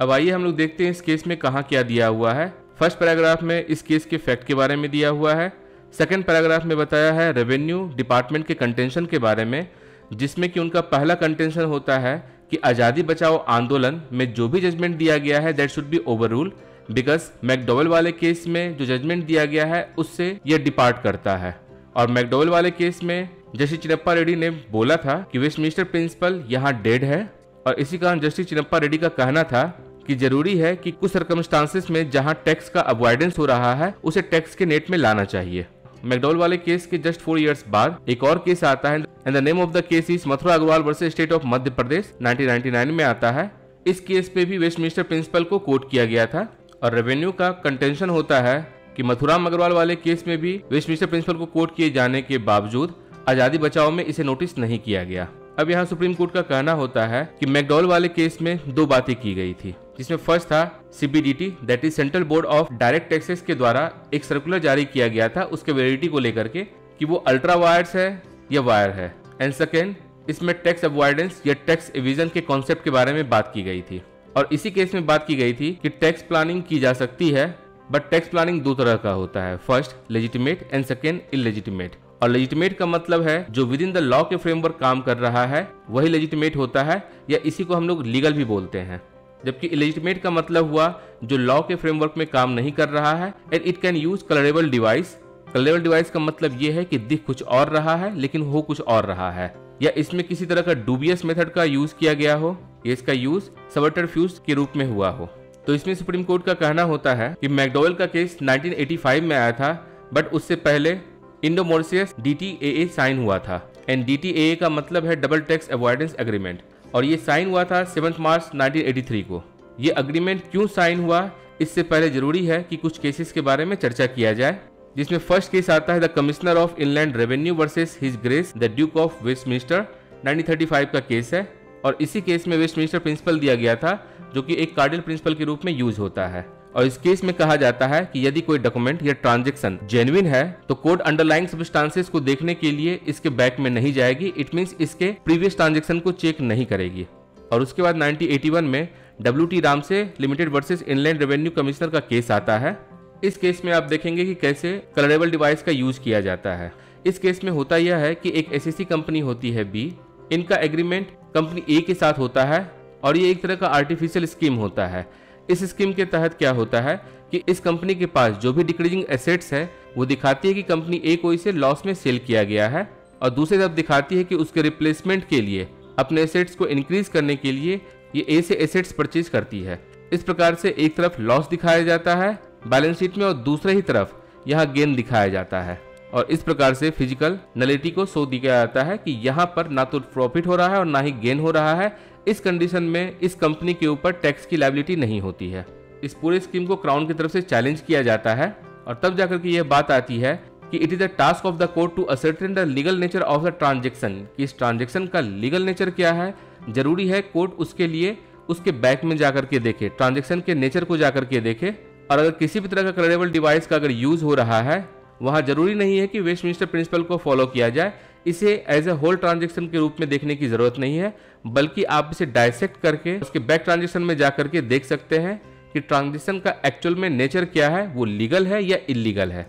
Speaker 2: अब आइए हम लोग देखते हैं इस केस में कहाँ क्या दिया हुआ है। फ़र्स्ट पैराग्राफ में इस केस के फैक्ट के बारे में दिया हुआ है। सेकेंड पैराग्राफ में बताया है रेवेन्यू डिपार्टमेंट के कंटेंशन के बारे में, जिसमें कि उनका पहला कंटेंशन होता है कि आज़ादी बचाओ आंदोलन में जो भी जजमेंट दिया गया है that should be overrule because McDowell वाले केस में जो जजमेंट दिया गया है, उससे यह डिपार्ट करता है। और मैकडोवल वाले केस में जस्टिस चिनप्पा रेड्डी ने बोला था कि वेस्टमिनिस्टर प्रिंसिपल यहाँ डेड है, और इसी कारण जस्टिस चिनप्पा रेड्डी का कहना था कि ज़रूरी है कि कुछ सर्कमस्टांसिस में जहाँ टैक्स का अवॉइडेंस हो रहा है, उसे टैक्स के नेट में लाना चाहिए। मैकडोल वाले केस के जस्ट फोर इयर्स बाद एक और केस आता है and the name of the case is Mathura Agarwal versus State of Madhya Pradesh 1999 में आता है। इस केस पे भी वेस्टमिनिस्टर प्रिंसिपल को कोर्ट किया गया था और रेवेन्यू का कंटेंशन होता है कि मथुराम अग्रवाल वाले केस में भी वेस्टमिनिस्टर प्रिंसिपल को कोर्ट किए जाने के बावजूद आज़ादी बचाओ में इसे नोटिस नहीं किया गया। अब यहाँ सुप्रीम कोर्ट का कहना होता है कि मैकडोल वाले केस में दो बातें की गई थी। जिसमें फ़र्स्ट था CBDT that is Central Board of Direct Taxes के द्वारा एक सर्कुलर जारी किया गया था उसके वेलिडिटी को लेकर के कि वो अल्ट्रा वायर्स है या वायर है। एंड सेकेंड इसमें टैक्स अवॉइडेंस या टैक्स एविजन के कॉन्सेप्ट के बारे में बात की गई थी। और इसी केस में बात की गई थी कि टैक्स प्लानिंग की जा सकती है बट टैक्स प्लानिंग दो तरह का होता है। First legitimate and second illegitimate और लेजिटिमेट का मतलब है, जो विद इन द लॉ के फ्रेमवर्क काम कर रहा है, वही लेजिटिमेट होता है या इसी को हम लोग लीगल भी बोलते हैं। जबकि इलेजिटिमेट का मतलब हुआ, जो लॉ के फ्रेमवर्क में काम नहीं कर रहा है and it can use colourable device colourable device का मतलब ये है कि दिख कुछ और रहा है, लेकिन हो कुछ और रहा है. या इसमें किसी तरह का डूबियस मेथड का यूज़ किया गया हो, या इसका यूज़ सबटरफ्यूज के रूप में हुआ हो. तो इसमें सुप्रीम कोर्ट का कहना होता है कि मैकडोवेल का केस 1985 में आया था बट उससे पहले इंडोमोर्सियस डी साइन हुआ था. एंड डीटीए का मतलब है डबल टैक्स अवॉइडेंस एग्रीमेंट और ये साइन हुआ था सेवन्थ मार्च 1983 को। ये अग्रीमेंट क्यों साइन हुआ, इससे पहले ज़रूरी है कि कुछ केसेस के बारे में चर्चा किया जाए, जिसमें फ़र्स्ट केस आता है the Commissioner of Inland Revenue versus His Grace the Duke of Westminster 1935 का केस है। और इसी केस में वेस्टमिनिस्टर प्रिंसिपल दिया गया था, जो कि एक कार्डियल प्रिंसिपल के रूप में यूज़ होता है। और इस केस में कहा जाता है कि यदि कोई डॉक्यूमेंट या ट्रांजेक्शन जेन्युइन है तो कोर्ट अंडरलाइंग सब्सटेंसेस को देखने के लिए इसके बैक में नहीं जाएगी। इट मीन इसके प्रीवियस ट्रांजेक्शन को चेक नहीं करेगी। और उसके बाद 1981 में W T Ramsay Limited versus Inland Revenue Commissioner का केस आता है। इस केस में आप देखेंगे कि कैसे कलरेबल डिवाइस का यूज़ किया जाता है। इस केस में होता यह है कि एक एस कंपनी होती है बी इनका एग्रीमेंट कंपनी ए के साथ होता है और ये एक तरह का आर्टिफिशियल स्कीम होता है। इस स्कीम के तहत क्या होता है कि इस कंपनी के पास जो भी डिक्रीजिंग एसेट्स है, वो दिखाती है कि कंपनी ए को इसे लॉस में सेल किया गया है और दूसरी तरफ़ दिखाती है कि उसके रिप्लेसमेंट के लिए, अपने एसेट्स को इंक्रीज करने के लिए ये ए से एसेट्स परचेज करती है। इस प्रकार से एक तरफ़ लॉस दिखाया जाता है बैलेंस शीट में और दूसरे ही तरफ़ यहाँ गेन दिखाया जाता है। और इस प्रकार से फ़िज़िकल नलिटी को शो दिया जाता है कि यहाँ पर ना तो प्रॉफिट हो रहा है और ना ही गेन हो रहा है इस कंडीशन में इस कंपनी के ऊपर टैक्स की लाइबिलिटी नहीं होती है। इस पूरे स्कीम को क्राउन की तरफ़ से चैलेंज किया जाता है और तब जाकर के यह बात आती है कि it is the task of the court to ascertain the legal nature of the transaction कि इस ट्रांजेक्शन का लीगल नेचर क्या है? ज़रूरी है कोर्ट उसके लिए उसके बैक में जाकर के देखे ट्रांजेक्शन के नेचर को जाकर के देखे। और अगर किसी भी तरह का क्रेडेबल डिवाइस का अगर यूज़ हो रहा है, वहाँ ज़रूरी नहीं है कि वेस्ट मिनिस्टर प्रिंसिपल को फॉलो किया जाए। इसे एज ए होल ट्रांजेक्शन के रूप में देखने की ज़रूरत नहीं है, बल्कि आप इसे डायसेक्ट करके उसके बैक ट्रांजेक्शन में जाकर के देख सकते हैं कि ट्रांजेक्शन का एक्चुअल में नेचर क्या है, वो लीगल है या इलीगल है।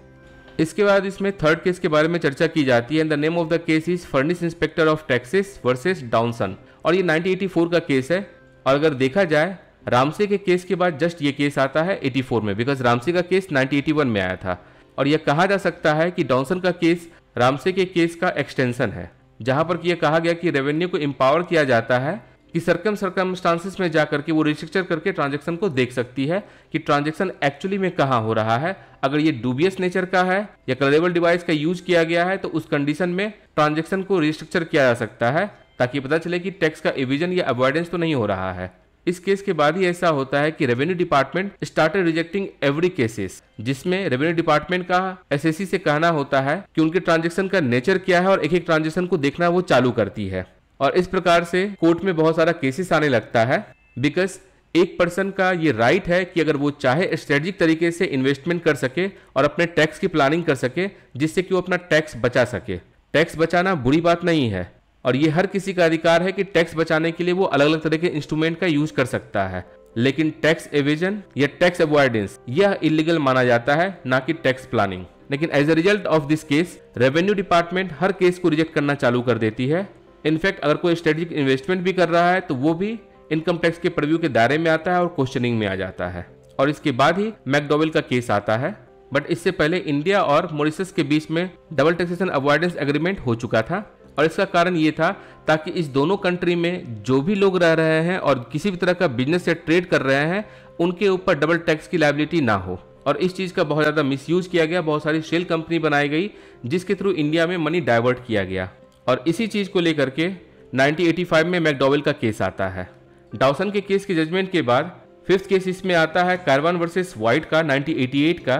Speaker 2: इसके बाद इसमें थर्ड केस के बारे में चर्चा की जाती है the name of the case is Furniss Inspector of Taxes versus Dawson और ये 1984 का केस है, और अगर देखा जाए रामसे के केस के बाद जस्ट ये केस आता है 84 में बिकॉज़ रामसे का केस 1981 में आया था। और यह कहा जा सकता है कि डॉन्सन का केस रामसे के केस का एक्सटेंशन है, जहाँ पर यह कहा गया कि रेवेन्यू को एम्पावर किया जाता है कि सरकम सरकमस्टांसिस में जाकर के वो रिस्ट्रक्चर करके ट्रांजेक्शन को देख सकती है कि ट्रांजेक्शन एक्चुअली में कहाँ हो रहा है। अगर ये डूबियस नेचर का है या कलरेबल डिवाइस का यूज़ किया गया है तो उस कंडीशन में ट्रांजेक्शन को रिस्ट्रक्चर किया जा सकता है, ताकि पता चले कि टैक्स का एविजन या अवॉइडेंस तो नहीं हो रहा है। इस केस के बाद ही ऐसा होता है कि revenue department started rejecting every cases जिसमें रेवेन्यू डिपार्टमेंट का एसएससी से कहना होता है कि उनके ट्रांजेक्शन का नेचर क्या है और एक एक ट्रांजेक्शन को देखना वो चालू करती है। और इस प्रकार से कोर्ट में बहुत सारा केसेस आने लगता है बिकॉज़ एक पर्सन का ये राइट है कि अगर वो चाहे स्ट्रेटेजिक तरीके से इन्वेस्टमेंट कर सके और अपने टैक्स की प्लानिंग कर सके, जिससे कि वो अपना टैक्स बचा सके। टैक्स बचाना बुरी बात नहीं है। और ये हर किसी का अधिकार है कि टैक्स बचाने के लिए वो अलग अलग तरह के इंस्ट्रूमेंट का यूज़ कर सकता है। लेकिन टैक्स एविजन या टैक्स अवॉइडेंस, यह इलीगल माना जाता है, ना कि टैक्स प्लानिंग। लेकिन as a result of this case revenue department her case को रिजेक्ट करना चालू कर देती है। इनफैक्ट अगर कोई स्ट्रेटेजिक इन्वेस्टमेंट भी कर रहा है तो वो भी इनकम टैक्स के प्रव्यू के दायरे में आता है और क्वेश्चनिंग में आ जाता है। और इसके बाद ही मैकडोवेल का केस आता है। बट इससे पहले इंडिया और मॉरिशस के बीच में डबल टैक्सेशन अवॉइडेंस एग्रीमेंट हो चुका था। और इसका कारण ये था ताकि इस दोनों कंट्री में जो भी लोग रह रहे हैं और किसी भी तरह का बिज़नेस या ट्रेड कर रहे हैं, उनके ऊपर डबल टैक्स की लाइबिलिटी ना हो। और इस चीज़ का बहुत ज़्यादा मिसयूज किया गया, बहुत सारी शेल कंपनी बनाई गई, जिसके थ्रू इंडिया में मनी डाइवर्ट किया गया। और इसी चीज़ को लेकर के 1985 में मैकडोवेल का केस आता है। डाउसन के केस के जजमेंट के बाद फिफ्थ केस इसमें आता है कार्बन वर्सेस वाइट का 1988 का।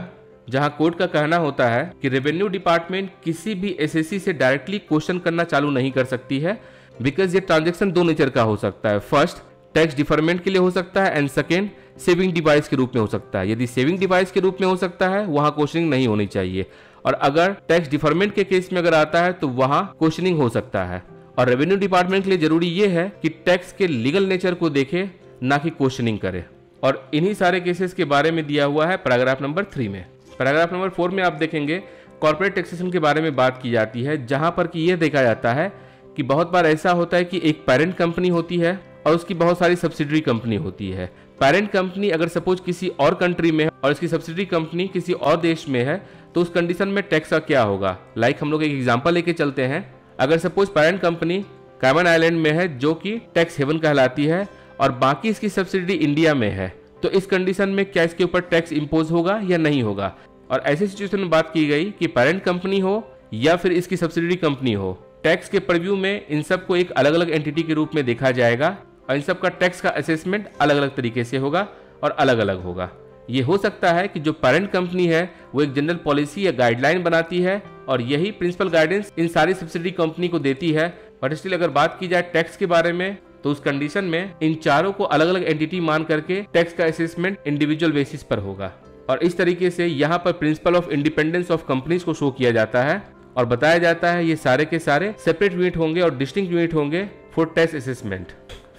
Speaker 2: जहाँ कोर्ट का कहना होता है कि रेवेन्यू डिपार्टमेंट किसी भी एसएससी से डायरेक्टली क्वेश्चन करना चालू नहीं कर सकती है बिकॉज़ ये ट्रांजेक्शन दो नेचर का हो सकता है। फ़र्स्ट टैक्स डिफरमेंट के लिए हो सकता है एंड सेकेंड सेविंग डिवाइस के रूप में हो सकता है। यदि सेविंग डिवाइस के रूप में हो सकता है, वहाँ क्वेश्चनिंग नहीं होनी चाहिए। और अगर टैक्स डिफरमेंट के केस में अगर आता है तो वहाँ क्वेश्चनिंग हो सकता है। और रेवेन्यू डिपार्टमेंट के लिए ज़रूरी यह है कि टैक्स के लीगल नेचर को देखे, ना कि क्वेश्चनिंग करे। और इन्हीं सारे केसेस के बारे में दिया हुआ है पैराग्राफ नंबर थ्री में। पैराग्राफ नंबर फोर में आप देखेंगे कॉर्पोरेट टैक्सेशन के बारे में बात की जाती है, जहाँ पर कि यह देखा जाता है कि बहुत बार ऐसा होता है कि एक पेरेंट कंपनी होती है और उसकी बहुत सारी सब्सिडरी कंपनी होती है। पेरेंट कंपनी अगर सपोज़ किसी और कंट्री में है और इसकी सब्सिडरी कंपनी किसी और देश में है तो उस कंडीशन में टैक्स का क्या होगा? लाइक like हम लोग एक एग्ज़ाम्पल लेके चलते हैं। अगर suppose parent company Cayman Island में है, जो कि टैक्स हेवन कहलाती है और बाकी इसकी सब्सिडी इंडिया में है तो इस कंडीशन में क्या इसके ऊपर टैक्स इम्पोज होगा या नहीं होगा? और ऐसी सिचुएशन में बात की गई कि पेरेंट कंपनी हो या फिर इसकी सब्सिडी कंपनी हो टैक्स के प्रव्यू में इन सबको एक अलग अलग एंटिटी के रूप में देखा जाएगा और इन सब का टैक्स का असेसमेंट अलग अलग तरीके से होगा और अलग अलग होगा। ये हो सकता है कि जो पेरेंट कंपनी है, वो एक जनरल पॉलिसी या गाइडलाइन बनाती है और यही प्रिंसिपल गाइडेंस इन सारी सब्सिडी कंपनी को देती है। बट स्टिल अगर बात की जाए टैक्स के बारे में तो उस कंडीशन में इन चारों को अलग अलग एंटिटी मान करके टैक्स का असेसमेंट इंडिविजुअल बेसिस पर होगा। और इस तरीके से यहाँ पर principle of independence of companies को शो किया जाता है और बताया जाता है ये सारे के सारे सेपरेट यूनिट होंगे और डिस्टिंग यूनिट होंगे for tax assessment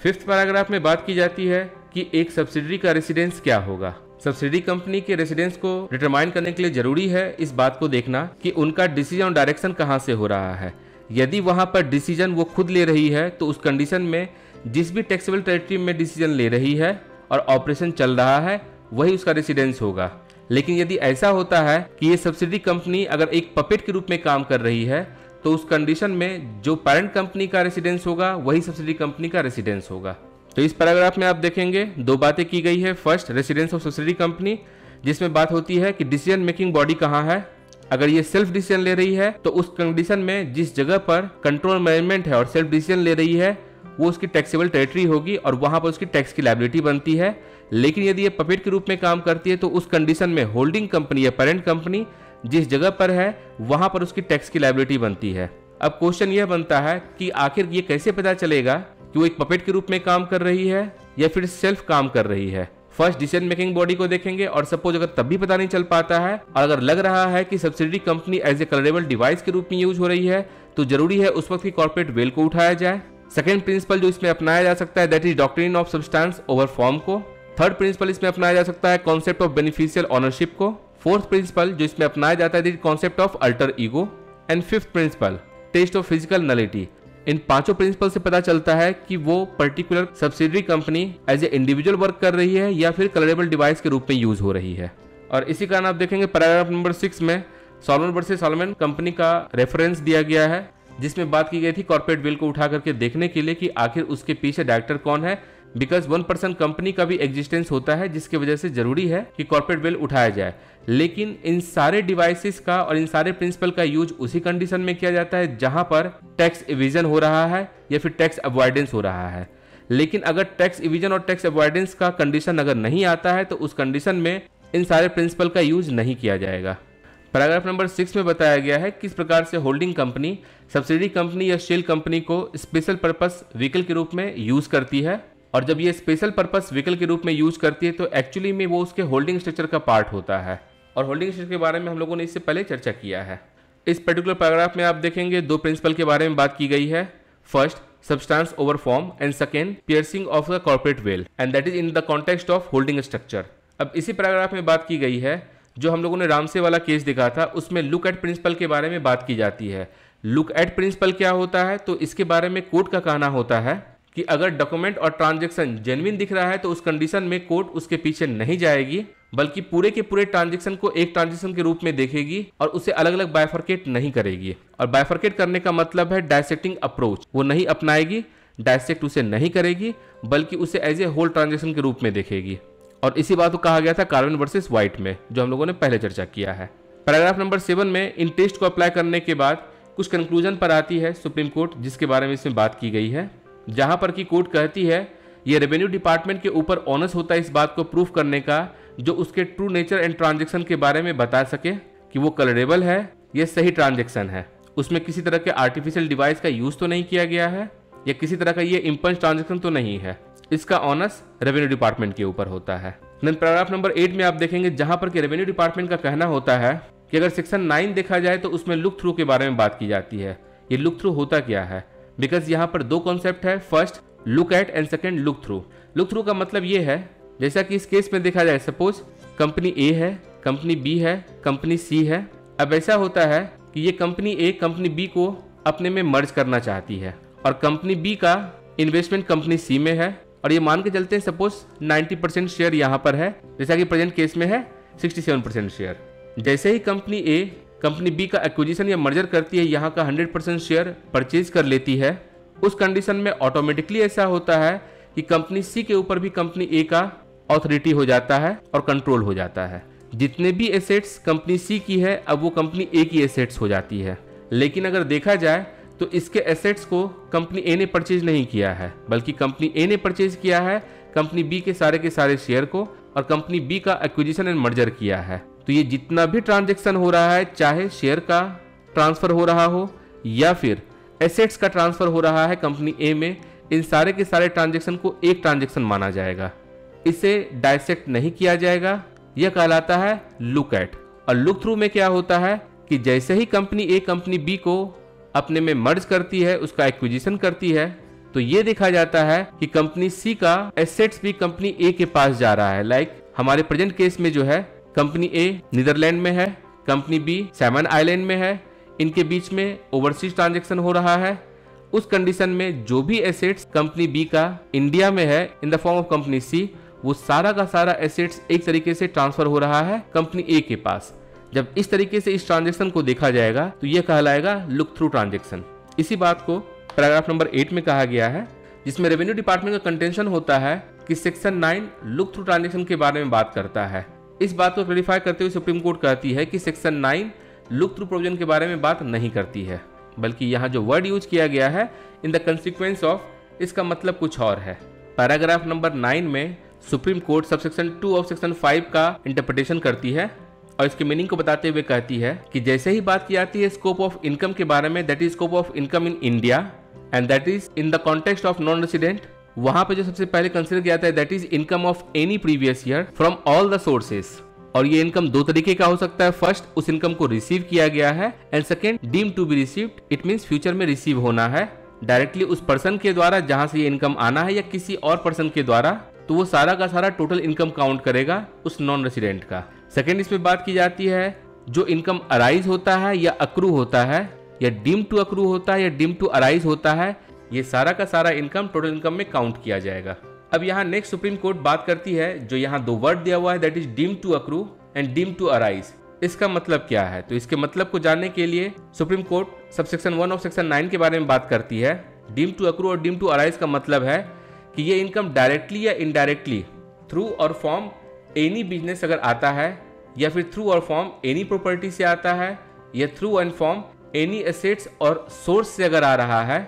Speaker 2: fifth paragraph में बात की जाती है कि एक सब्सिडरी का रेसिडेंस क्या होगा। सब्सिडी कंपनी के रेसिडेंस को डिटरमाइन करने के लिए ज़रूरी है इस बात को देखना कि उनका डिसीज़न और डायरेक्शन कहाँ से हो रहा है। यदि वहाँ पर डिसीज़न वो खुद ले रही है तो उस कंडीशन में जिस भी टैक्सेबल टेरिटरी में डिसीज़न ले रही है और ऑपरेशन चल रहा है वही उसका रेसिडेंस होगा। लेकिन यदि ऐसा होता है कि ये सब्सिडी कंपनी अगर एक पपेट के रूप में काम कर रही है तो उस कंडीशन में जो पेरेंट कंपनी का रेसिडेंस होगा, वही सब्सिडी कंपनी का रेसिडेंस होगा। तो इस पैराग्राफ में आप देखेंगे, दो बातें की गई है। First residence of subsidy company जिसमें बात होती है कि डिसीज़न मेकिंग बॉडी कहाँ है। अगर ये सेल्फ डिसीज़न ले रही है तो उस कंडीशन में जिस जगह पर कंट्रोल मैनेजमेंट है और सेल्फ डिसीज़न ले रही है, वो उसकी टैक्सेबल टेरिटरी होगी और वहाँ पर उसकी टैक्स की लाइबिलिटी बनती है। लेकिन यदि ये पपेट के रूप में काम करती है तो उस कंडीशन में होल्डिंग कंपनी या पेरेंट कंपनी जिस जगह पर है, वहाँ पर उसकी टैक्स की लाइबिलिटी बनती है। अब क्वेश्चन यह बनता है कि आखिर ये कैसे पता चलेगा कि वो एक पपेट के रूप में काम कर रही है या फिर सेल्फ काम कर रही है? फ़र्स्ट डिसीज़न मेकिंग बॉडी को देखेंगे और सपोज़ अगर तब भी पता नहीं चल पाता है और अगर लग रहा है कि subsidy company as a colourable device के रूप में यूज़ हो रही है तो ज़रूरी है उस वक्त की कॉर्पोरेट वेल को उठाया जाए। सेकेंड प्रिंसिपल जो इसमें अपनाया जा सकता है that is doctrine of substance over form को। थर्ड प्रिंसिपल इसमें अपनाया जा सकता है कॉन्सेप्ट ऑफ़ बेनिफिशियल ऑनरशिप को। फोर्थ प्रिंसिपल जो इसमें अपनाया जाता है concept of alter ego and fifth principle test of physical nullity इन पाँचों प्रिंसिपल से पता चलता है कि वो particular subsidiary company as a individual work कर रही है या फिर कलरेबल डिवाइस के रूप में यूज़ हो रही है। और इसी कारण आप देखेंगे पैराग्राफ नंबर सिक्स में सॉलमन वर्सेस सॉलमन कंपनी का रेफरेंस दिया गया है, जिसमें बात की गई थी कॉर्पोरेट बिल को उठा करके देखने के लिए कि आखिर उसके पीछे डायरेक्टर कौन है बिकॉज़ वन पर्सन कंपनी का भी एग्जिस्टेंस होता है, जिसकी वजह से ज़रूरी है कि कॉर्पोरेट बिल उठाया जाए। लेकिन इन सारे डिवाइसेस का और इन सारे प्रिंसिपल का यूज़ उसी कंडीशन में किया जाता है, जहाँ पर टैक्स इविजन हो रहा है या फिर टैक्स अवॉइडेंस हो रहा है। लेकिन अगर टैक्स इविजन और टैक्स अवॉइडेंस का कंडीशन अगर नहीं आता है तो उस कंडीशन में इन सारे प्रिंसिपल का यूज़ नहीं किया जाएगा। पैराग्राफ नंबर सिक्स में बताया गया है किस प्रकार से होल्डिंग कंपनी सब्सिडी कंपनी या शेल कंपनी को स्पेशल पर्पस व्हीकल के रूप में यूज़ करती है। और जब ये स्पेशल पर्पस व्हीकल के रूप में यूज़ करती है तो एक्चुअली में वो उसके होल्डिंग स्ट्रक्चर का पार्ट होता है। और होल्डिंग स्ट्रक्चर के बारे में हम लोगों ने इससे पहले चर्चा किया है। इस पर्टिकुलर पैराग्राफ में आप देखेंगे दो प्रिंसिपल के बारे में बात की गई है। First substance over form and second piercing of the corporate veil and that is in the context of holding structure अब इसी पैराग्राफ में बात की गई है, जो हम लोगों ने रामसे वाला केस देखा था, उसमें लुक एट प्रिंसिपल के बारे में बात की जाती है। लुक एट प्रिंसिपल क्या होता है तो इसके बारे में कोर्ट का कहना होता है कि अगर डॉक्यूमेंट और ट्रांजेक्शन जेनविन दिख रहा है तो उस कंडीशन में कोर्ट उसके पीछे नहीं जाएगी, बल्कि पूरे के पूरे ट्रांजेक्शन को एक ट्रांजेक्शन के रूप में देखेगी और उसे अलग अलग बायफर्केट नहीं करेगी। और बायफर्केट करने का मतलब है डायसेक्टिंग अप्रोच वो नहीं अपनाएगी डायसेक्ट उसे नहीं करेगी, बल्कि उसे एज ए होल ट्रांजेक्शन के रूप में देखेगी। और इसी बात को कहा गया था कार्बन वर्सेस व्हाइट में, जो हम लोगों ने पहले चर्चा किया है। पैराग्राफ नंबर सेवन में इन टेस्ट को अप्लाई करने के बाद, कुछ कंक्लूजन पर आती है सुप्रीम कोर्ट जिसके बारे में इसमें बात की गई है। जहाँ पर की कोर्ट कहती है, ये रेवेन्यू डिपार्टमेंट के ऊपर ऑनर्स होता है इस बात को प्रूफ करने का, जो उसके ट्रू नेचर एंड ट्रांजेक्शन के बारे में बता सके कि वो कलरेबल है ये सही ट्रांजेक्शन है। उसमें किसी तरह के आर्टिफिशियल डिवाइस का यूज़ तो नहीं किया गया है, या किसी तरह का ये इम्पल्स ट्रांजेक्शन तो नहीं है। इसका ऑनर्स रेवेन्यू डिपार्टमेंट के ऊपर होता है। पैराग्राफ नंबर एट में आप देखेंगे, जहाँ पर कि रेवेन्यू डिपार्टमेंट का कहना होता है कि अगर सेक्शन नाइन देखा जाए तो उसमें लुक थ्रू के बारे में बात की जाती है। ये लुक थ्रू होता क्या है? बिकॉज़ यहाँ पर दो कॉन्सेप्ट है first look at and second look through look through का मतलब ये है, जैसा कि इस केस में देखा जाए सपोज़ कंपनी ए है कंपनी बी है कंपनी सी है, अब ऐसा होता है कि ये कंपनी ए कंपनी बी को अपने में मर्ज करना चाहती है और कंपनी बी का इन्वेस्टमेंट कंपनी सी में है और ये मान के चलते हैं सपोज़ 90 परसेंट शेयर यहाँ पर है, जैसा कि प्रेजेंट केस में है 67 परसेंट शेयर जैसे ही कंपनी ए कंपनी बी का एक्विजिशन या मर्जर करती है, यहाँ का 100 परसेंट शेयर परचेज कर लेती है। उस कंडीशन में ऑटोमेटिकली ऐसा होता है कि कंपनी सी के ऊपर भी कंपनी ए का ऑथोरिटी हो जाता है और कंट्रोल हो जाता है। जितने भी एसेट्स कंपनी सी की है, अब वो कंपनी ए की एसेट्स हो जाती है। लेकिन अगर देखा जाए तो इसके एसेट्स को कंपनी ए ने परचेज नहीं किया है, बल्कि कंपनी ए ने परचेज किया है, कंपनी बी के सारे के सारे शेयर को, और कंपनी बी का एक्विजिशन एंड मर्जर किया है। तो ये जितना भी ट्रांजेक्शन हो रहा है, चाहे शेयर का ट्रांसफ़र हो रहा हो या फिर एसेट्स का ट्रांसफ़र हो रहा है कंपनी ए में, इन सारे के सारे ट्रांजेक्शन को एक ट्रांजेक्शन माना जाएगा। इसे डायसेक्ट नहीं किया जाएगा। यह कहलाता है लुक एट। और लुक थ्रू में क्या होता है कि जैसे ही कंपनी ए कंपनी बी को अपने में मर्ज करती है, उसका एक्विजिशन करती है तो ये देखा जाता है कि कंपनी सी का एसेट्स भी कंपनी ए के पास जा रहा है। लाइक हमारे प्रेजेंट केस में जो है कंपनी ए नीदरलैंड में है, कंपनी बी सैमन आइलैंड में है। इनके बीच में ओवरसीज ट्रांजेक्शन हो रहा है। उस कंडीशन में जो भी एसेट्स कंपनी बी का इंडिया में है, in the form of company C, वो सारा का सारा एसेट्स एक तरीके से ट्रांसफ़र हो रहा है कंपनी ए के पास। जब इस तरीके से इस ट्रांजेक्शन को देखा जाएगा तो यह कहलाएगा लुक थ्रू ट्रांजेक्शन। इसी बात को पैराग्राफ नंबर एट में कहा गया है, जिसमें रेवेन्यू डिपार्टमेंट का कंटेंशन होता है कि section nine look through transaction के बारे में बात करता है। इस बात को क्लेरिफाई करते हुए सुप्रीम कोर्ट कहती है कि section nine look through provision के बारे में बात नहीं करती है, बल्कि यहाँ जो वर्ड यूज़ किया गया है इन द कंसिक्वेंस ऑफ़ इसका मतलब कुछ और है। पैराग्राफ नंबर नाइन में supreme court subsection two of section five का इंटरप्रिटेशन करती है और इसके मीनिंग को बताते हुए कहती है कि जैसे ही बात की जाती है स्कोप ऑफ़ इनकम के बारे में that is scope of income in India and that is in the context of non resident वहाँ पे जो सबसे पहले कंसिडर किया जाता है that is income of any previous year from all the sources और ये इनकम दो तरीके का हो सकता है. फ़र्स्ट उस इनकम को रिसीव किया गया है and second deem to be received it mean future में रिसीव होना है. डायरेक्टली उस पर्सन के द्वारा, जहाँ से ये इनकम आना है, या किसी और पर्सन के द्वारा तो वो सारा का सारा टोटल इनकम काउंट करेगा उस नॉन रेसिडेंट का. सेकेंड इसमें बात की जाती है, जो इनकम अराइज होता है, या अक्रू होता है, या डीम टू अक्रू होता है, या डीम टू अराइज होता है ये सारा का सारा इनकम टोटल इनकम में काउंट किया जाएगा। अब यहाँ नेक्स्ट सुप्रीम कोर्ट बात करती है, जो यहाँ दो वर्ड दिया हुआ है that is deem to accrue and deem to arise इसका मतलब क्या है? तो इसके मतलब को जानने के लिए supreme court subsection one of section nine के बारे में बात करती है। डीम टू अक्रू और डीम टू अराइज का मतलब है कि ये इनकम डायरेक्टली या इनडायरेक्टली थ्रू और फॉर्म एनी बिज़नेस अगर आता है, या फिर थ्रू और फॉर्म एनी प्रॉपर्टी से आता है, या through and from any assets और सोर्स से अगर आ रहा है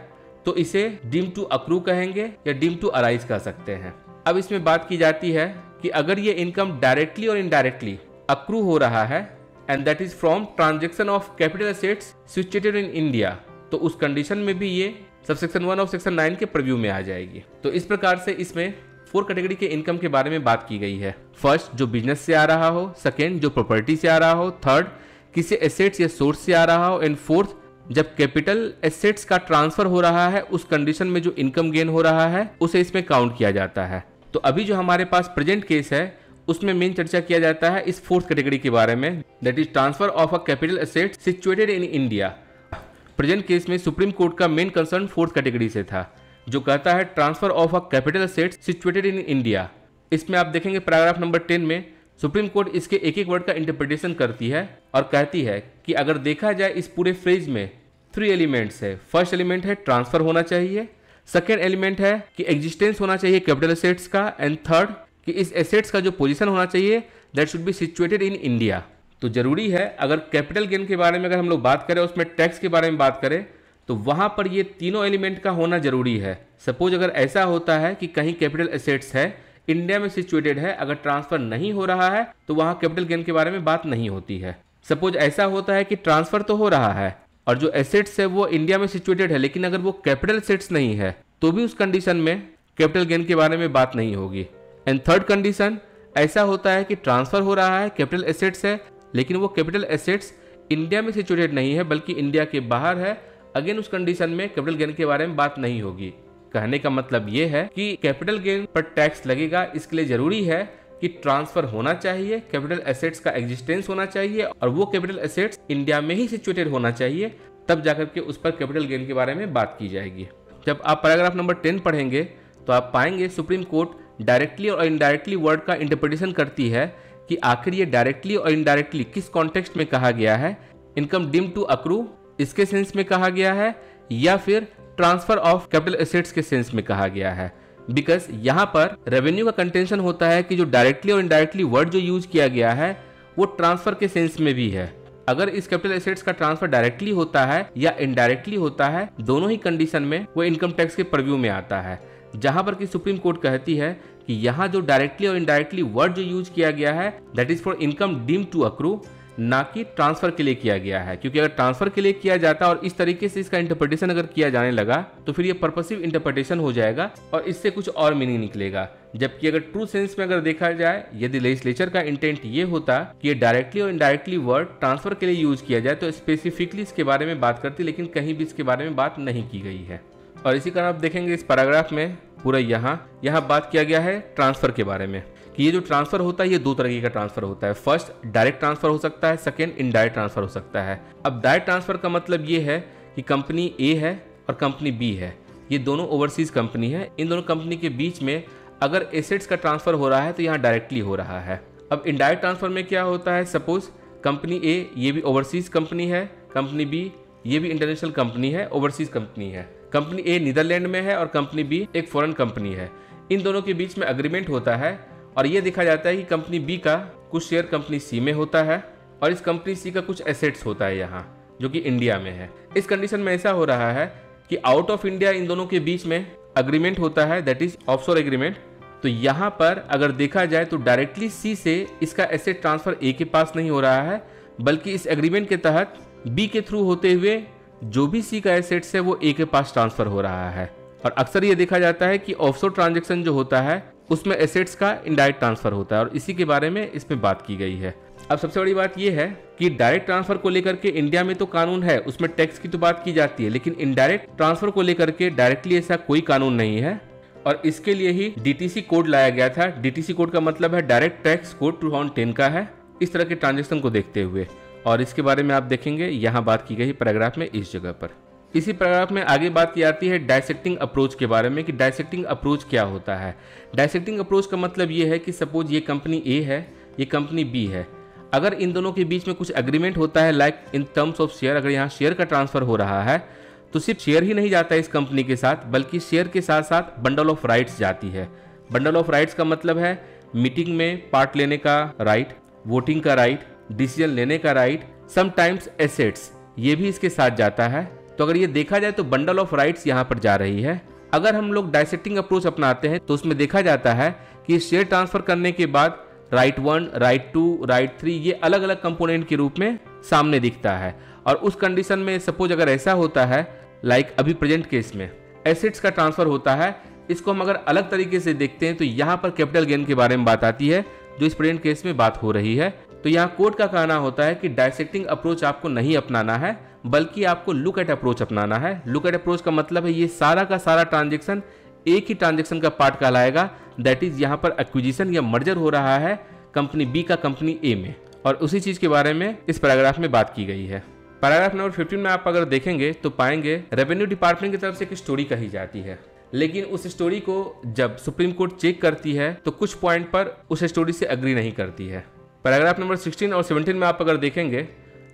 Speaker 2: तो इसे डीम टू अक्रू कहेंगे या डीम टू अराइज कर सकते हैं। अब इसमें बात की जाती है कि अगर ये इनकम डायरेक्टली और इनडायरेक्टली अक्रू हो रहा है and that is from transaction of capital assets situated in India तो उस कंडीशन में भी ये sub section one of section nine के प्रव्यू में आ जाएगी। तो इस प्रकार से इसमें फोर कैटेगरी के इनकम के बारे में बात की गई है। फ़र्स्ट जो बिज़नेस से आ रहा हो। सेकेंड जो प्रॉपर्टी से आ रहा हो। थर्ड किसी एसेट्स या सोर्स से आ रहा हो। एंड फोर्थ जब कैपिटल एसेट्स का ट्रांसफ़र हो रहा है, उस कंडीशन में जो इनकम गेन हो रहा है, उसे इसमें काउंट किया जाता है। तो अभी जो हमारे पास प्रेजेंट केस है, उसमें मेन चर्चा किया जाता है इस फोर्थ कैटेगरी के बारे में that is transfer of a capital asset situated in India present case में सुप्रीम कोर्ट का मेन कंसर्न फोर्थ कैटेगरी से था, जो कहता है transfer of a capital asset situated in India इसमें आप देखेंगे पैराग्राफ नंबर टेन में सुप्रीम कोर्ट इसके एक एक वर्ड का इंटरप्रिटेशन करती है और कहती है कि अगर देखा जाए इस पूरे फ्रेज में थ्री एलिमेंट्स है। फ़र्स्ट एलिमेंट है ट्रांसफ़र होना चाहिए। सेकेंड एलिमेंट है कि एग्जिस्टेंस होना चाहिए कैपिटल एसेट्स का। एंड थर्ड कि इस एसेट्स का जो पोजीशन होना चाहिए that should be situated in India तो ज़रूरी है, अगर कैपिटल गेन के बारे में अगर हम लोग बात करें, उसमें टैक्स के बारे में बात करें तो वहाँ पर ये तीनों एलिमेंट का होना ज़रूरी है। सपोज़ अगर ऐसा होता है कि कहीं कैपिटल एसेट्स है इंडिया में सिचुएटेड है, अगर ट्रांसफ़र नहीं हो रहा है तो वहाँ कैपिटल गेन के बारे में बात नहीं होती है। सपोज़ ऐसा होता है कि ट्रांसफ़र तो हो रहा है, और जो एसेट्स है वो इंडिया में सिचुएटेड है, लेकिन अगर वो कैपिटल एसेट्स नहीं है तो भी उस कंडीशन में कैपिटल गेन के बारे में बात नहीं होगी। एंड थर्ड कंडीशन ऐसा होता है कि ट्रांसफ़र हो रहा है कैपिटल एसेट्स है, लेकिन वो कैपिटल एसेट्स इंडिया में सिचुएटेड नहीं है, बल्कि इंडिया के बाहर है। अगेन उस कंडीशन में कैपिटल गेन के बारे में बात नहीं होगी। कहने का मतलब ये है कि कैपिटल गेन पर टैक्स लगेगा, इसके लिए ज़रूरी है कि ट्रांसफ़र होना चाहिए, कैपिटल एसेट्स का एग्जिस्टेंस होना चाहिए और वो कैपिटल एसेट्स इंडिया में ही सिचुएटेड होना चाहिए, तब जाकर के उस पर कैपिटल गेन के बारे में बात की जाएगी। जब आप पैराग्राफ नंबर टेन पढ़ेंगे तो आप पाएँगे सुप्रीम कोर्ट डायरेक्टली और इनडायरेक्टली वर्ड का इंटरप्रिटेशन करती है कि आखिर ये डायरेक्टली और इनडायरेक्टली किस कॉन्टेक्स्ट में कहा गया है इनकम डिम टू अक्रू इसके सेंस में कहा गया है, या फिर ट्रांसफ़र ऑफ़ कैपिटल एसेट्स के सेंस में कहा गया है। बिकॉज़ यहाँ पर रेवेन्यू का कंटेंशन होता है कि जो डायरेक्टली और इनडायरेक्टली वर्ड जो यूज़ किया गया है, वो ट्रांसफ़र के सेंस में भी है। अगर इस कैपिटल एसेट्स का ट्रांसफ़र डायरेक्टली होता है या इनडायरेक्टली होता है, दोनों ही कंडीशन में वो इनकम टैक्स के प्रव्यू में आता है। जहाँ पर कि सुप्रीम कोर्ट कहती है कि यहाँ जो डायरेक्टली और इनडायरेक्टली वर्ड जो यूज़ किया गया है that is for income deem to accrue ना कि ट्रांसफ़र के लिए किया गया है, क्योंकि अगर ट्रांसफ़र के लिए किया जाता और इस तरीके से इसका इंटरप्रिटेशन अगर किया जाने लगा तो फिर ये पर्पसिव इंटरप्रिटेशन हो जाएगा और इससे कुछ और मीनिंग निकलेगा। जबकि अगर ट्रू सेंस में अगर देखा जाए, यदि लेजिस्लेचर का इंटेंट ये होता कि ये डायरेक्टली और इनडायरेक्टली वर्ड ट्रांसफ़र के लिए यूज़ किया जाए तो स्पेसिफिकली इसके बारे में बात करती, लेकिन कहीं भी इसके बारे में बात नहीं की गई है। और इसी कारण आप देखेंगे इस पैराग्राफ में, पूरा यहाँ यहाँ बात किया गया है ट्रांसफ़र के बारे में। कि ये जो ट्रांसफ़र होता है, ये दो तरीके का ट्रांसफ़र होता है। फ़र्स्ट, डायरेक्ट ट्रांसफ़र हो सकता है। सेकेंड, इनडायरेक्ट ट्रांसफ़र हो सकता है। अब डायरेक्ट ट्रांसफ़र का मतलब ये है कि कंपनी ए है और कंपनी बी है। ये दोनों ओवरसीज कंपनी है। इन दोनों कंपनी के बीच में अगर एसेट्स का ट्रांसफ़र हो रहा है तो यहाँ डायरेक्टली हो रहा है। अब इनडायरेक्ट ट्रांसफ़र में क्या होता है? सपोज़ कंपनी ए ये भी ओवरसीज कंपनी है। कंपनी बी ये भी इंटरनेशनल कंपनी है, ओवरसीज कंपनी है। कंपनी ए नीदरलैंड में है और कंपनी बी एक फॉरेन कंपनी है। इन दोनों के बीच में अग्रीमेंट होता है और ये देखा जाता है कि कंपनी बी का कुछ शेयर कंपनी सी में होता है और इस कंपनी सी का कुछ एसेट्स होता है यहाँ, जो कि इंडिया में है। इस कंडीशन में ऐसा हो रहा है कि आउट ऑफ़ इंडिया इन दोनों के बीच में अग्रीमेंट होता है दैट इज़ ऑफशोर एग्रीमेंट तो यहाँ पर अगर देखा जाए तो डायरेक्टली सी से इसका एसेट ट्रांसफ़र ए के पास नहीं हो रहा है, बल्कि इस एग्रीमेंट के तहत बी के थ्रू होते हुए जो भी सी का एसेट्स है वो ए के पास ट्रांसफ़र हो रहा है। और अक्सर ये देखा जाता है कि ऑफशोर ट्रांजेक्शन जो होता है उसमें एसेट्स का इनडायरेक्ट ट्रांसफ़र होता है और इसी के बारे में इसमें बात की गई है। अब सबसे बड़ी बात यह है कि डायरेक्ट ट्रांसफ़र को लेकर के इंडिया में तो कानून है, उसमें टैक्स की तो बात की जाती है, लेकिन इनडायरेक्ट ट्रांसफ़र को लेकर के डायरेक्टली ऐसा कोई कानून नहीं है। और इसके लिए ही डीटीसी कोड लाया गया था। डीटीसी कोड का मतलब है direct tax code two thousand का है। इस तरह के ट्रांजेक्शन को देखते हुए। और इसके बारे में आप देखेंगे, यहाँ बात की गई पैराग्राफ में इस जगह पर। इसी पैराग्राफ में आगे बात की जाती है डायसेक्टिंग अप्रोच के बारे में कि डायसेक्टिंग अप्रोच क्या होता है। डायसेक्टिंग अप्रोच का मतलब ये है कि सपोज़ ये कंपनी ए है, ये कंपनी बी है। अगर इन दोनों के बीच में कुछ एग्रीमेंट होता है like in terms of share अगर यहाँ शेयर का ट्रांसफ़र हो रहा है तो सिर्फ़ शेयर ही नहीं जाता है इस कंपनी के साथ, बल्कि शेयर के साथ साथ बंडल ऑफ़ राइट्स जाती है। बंडल ऑफ़ राइट्स का मतलब है मीटिंग में पार्ट लेने का राइट वोटिंग का राइट डिसीज़न लेने का राइट समटाइम्स एसेट्स ये भी इसके साथ जाता है। तो अगर ये देखा जाए तो बंडल ऑफ़ राइट्स यहाँ पर जा रही है। अगर हम लोग डायसेक्टिंग अप्रोच अपनाते हैं तो उसमें देखा जाता है कि शेयर ट्रांसफ़र करने के बाद right one right two right three ये अलग अलग कंपोनेंट के रूप में सामने दिखता है। और उस कंडीशन में सपोज़ अगर ऐसा होता है लाइक like अभी प्रेजेंट केस में एसेट्स का ट्रांसफ़र होता है, इसको हम अगर अलग तरीके से देखते हैं तो यहाँ पर कैपिटल गेन के बारे में बात आती है, जो इस प्रेजेंट केस में बात हो रही है। तो यहाँ कोर्ट का कहना होता है कि डायसेक्टिंग अप्रोच आपको नहीं अपनाना है बल्कि आपको लुक एट अप्रोच अपनाना है। लुक एट अप्रोच का मतलब है ये सारा का सारा ट्रांजेक्शन एक ही ट्रांजेक्शन का पार्ट कहलाएगा। दैट इज़ यहाँ पर एक्विजिशन या मर्जर हो रहा है कंपनी बी का कंपनी ए में। और उसी चीज़ के बारे में इस पैराग्राफ में बात की गई है। पैराग्राफ नंबर 15 में आप अगर देखेंगे तो पाएँगे रेवेन्यू डिपार्टमेंट की तरफ़ से एक स्टोरी कही जाती है। लेकिन उस स्टोरी को जब सुप्रीम कोर्ट चेक करती है तो कुछ पॉइंट पर उस स्टोरी से अग्री नहीं करती है। पैराग्राफ नंबर 16 और 17 में आप अगर देखेंगे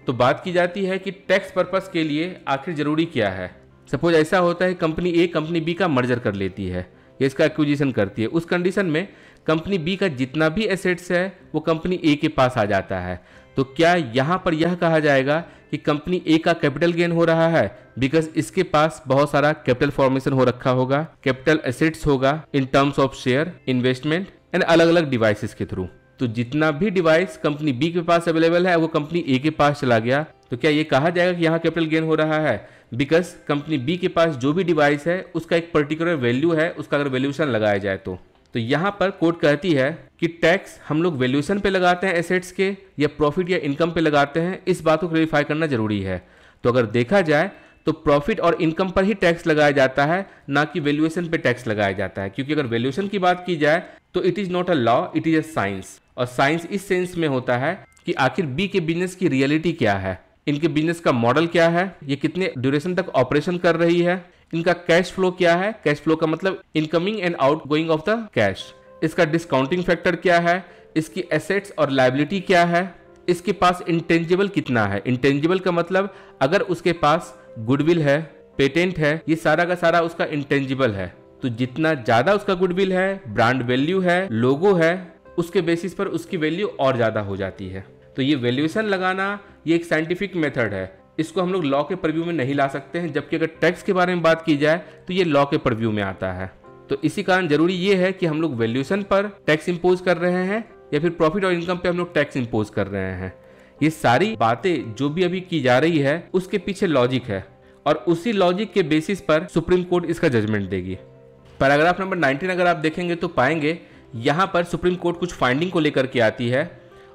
Speaker 2: तो बात की जाती है कि टैक्स पर्पस के लिए आखिर ज़रूरी क्या है? सपोज़ ऐसा होता है कंपनी ए कंपनी बी का मर्जर कर लेती है, या इसका एक्विजिशन करती है। उस कंडीशन में कंपनी बी का जितना भी एसेट्स है, वो कंपनी ए के पास आ जाता है। तो क्या यहाँ पर यह कहा जाएगा कि कंपनी ए का कैपिटल गेन हो रहा है? बिकॉज़ इसके पास बहुत सारा कैपिटल फॉर्मेशन हो रखा होगा कैपिटल एसेट्स होगा in terms of share investment and अलग अलग डिवाइसेस के थ्रू तो जितना भी डिवाइस कंपनी बी के पास अवेलेबल है, वो कंपनी ए के पास चला गया। तो क्या ये कहा जाएगा कि यहाँ कैपिटल गेन हो रहा है? बिकॉज़ कंपनी बी के पास जो भी डिवाइस है, उसका एक पर्टिकुलर वैल्यू है, उसका अगर वैल्यूशन लगाया जाए तो। तो यहाँ पर कोर्ट कहती है कि टैक्स हम लोग वैल्यूशन पे लगाते हैं एसेट्स के, या प्रॉफिट या इनकम पे लगाते हैं, इस बात को क्लेरिफाई करना ज़रूरी है। तो अगर देखा जाए तो प्रॉफिट और इनकम पर ही टैक्स लगाया जाता है, ना कि वैल्यूएशन पे टैक्स लगाया जाता है। क्योंकि अगर वैल्यूएशन की बात की जाए तो it is not a law it is a science और साइंस इस सेंस में होता है कि आखिर बी के बिज़नेस की रियलिटी क्या है? इनके बिज़नेस का मॉडल क्या है? ये कितने ड्यूरेशन तक ऑपरेशन कर रही है? इनका कैश फ्लो क्या है? कैश फ्लो का मतलब incoming and outgoing of the cash. इसका डिस्काउंटिंग फैक्टर क्या है? इसकी एसेट्स और लाइबिलिटी क्या है? इसके पास इंटेंजिबल कितना है? इंटेंजिबल का मतलब अगर उसके पास गुडविल है, पेटेंट है, ये सारा का सारा उसका इंटेंजिबल है। तो जितना ज़्यादा उसका गुडविल है, ब्रांड वैल्यू है, लोगो है उसके बेसिस पर उसकी वैल्यू और ज़्यादा हो जाती है। तो ये वैल्यूएशन लगाना ये एक साइंटिफिक मेथड है। इसको हम लोग लॉ के प्रव्यू में नहीं ला सकते हैं, जबकि अगर टैक्स के बारे में बात की जाए तो ये लॉ के प्रव्यू में आता है। तो इसी कारण ज़रूरी ये है कि हम लोग वैल्यूएशन पर टैक्स इम्पोज कर रहे हैं, या फिर प्रॉफिट और इनकम पे हम लोग टैक्स इम्पोज कर रहे हैं। ये सारी बातें जो भी अभी की जा रही है, उसके पीछे लॉजिक है, और उसी लॉजिक के बेसिस पर सुप्रीम कोर्ट इसका जजमेंट देगी। पैराग्राफ नंबर 19 अगर आप देखेंगे तो पाएँगे यहाँ पर सुप्रीम कोर्ट कुछ फाइंडिंग को लेकर के आती है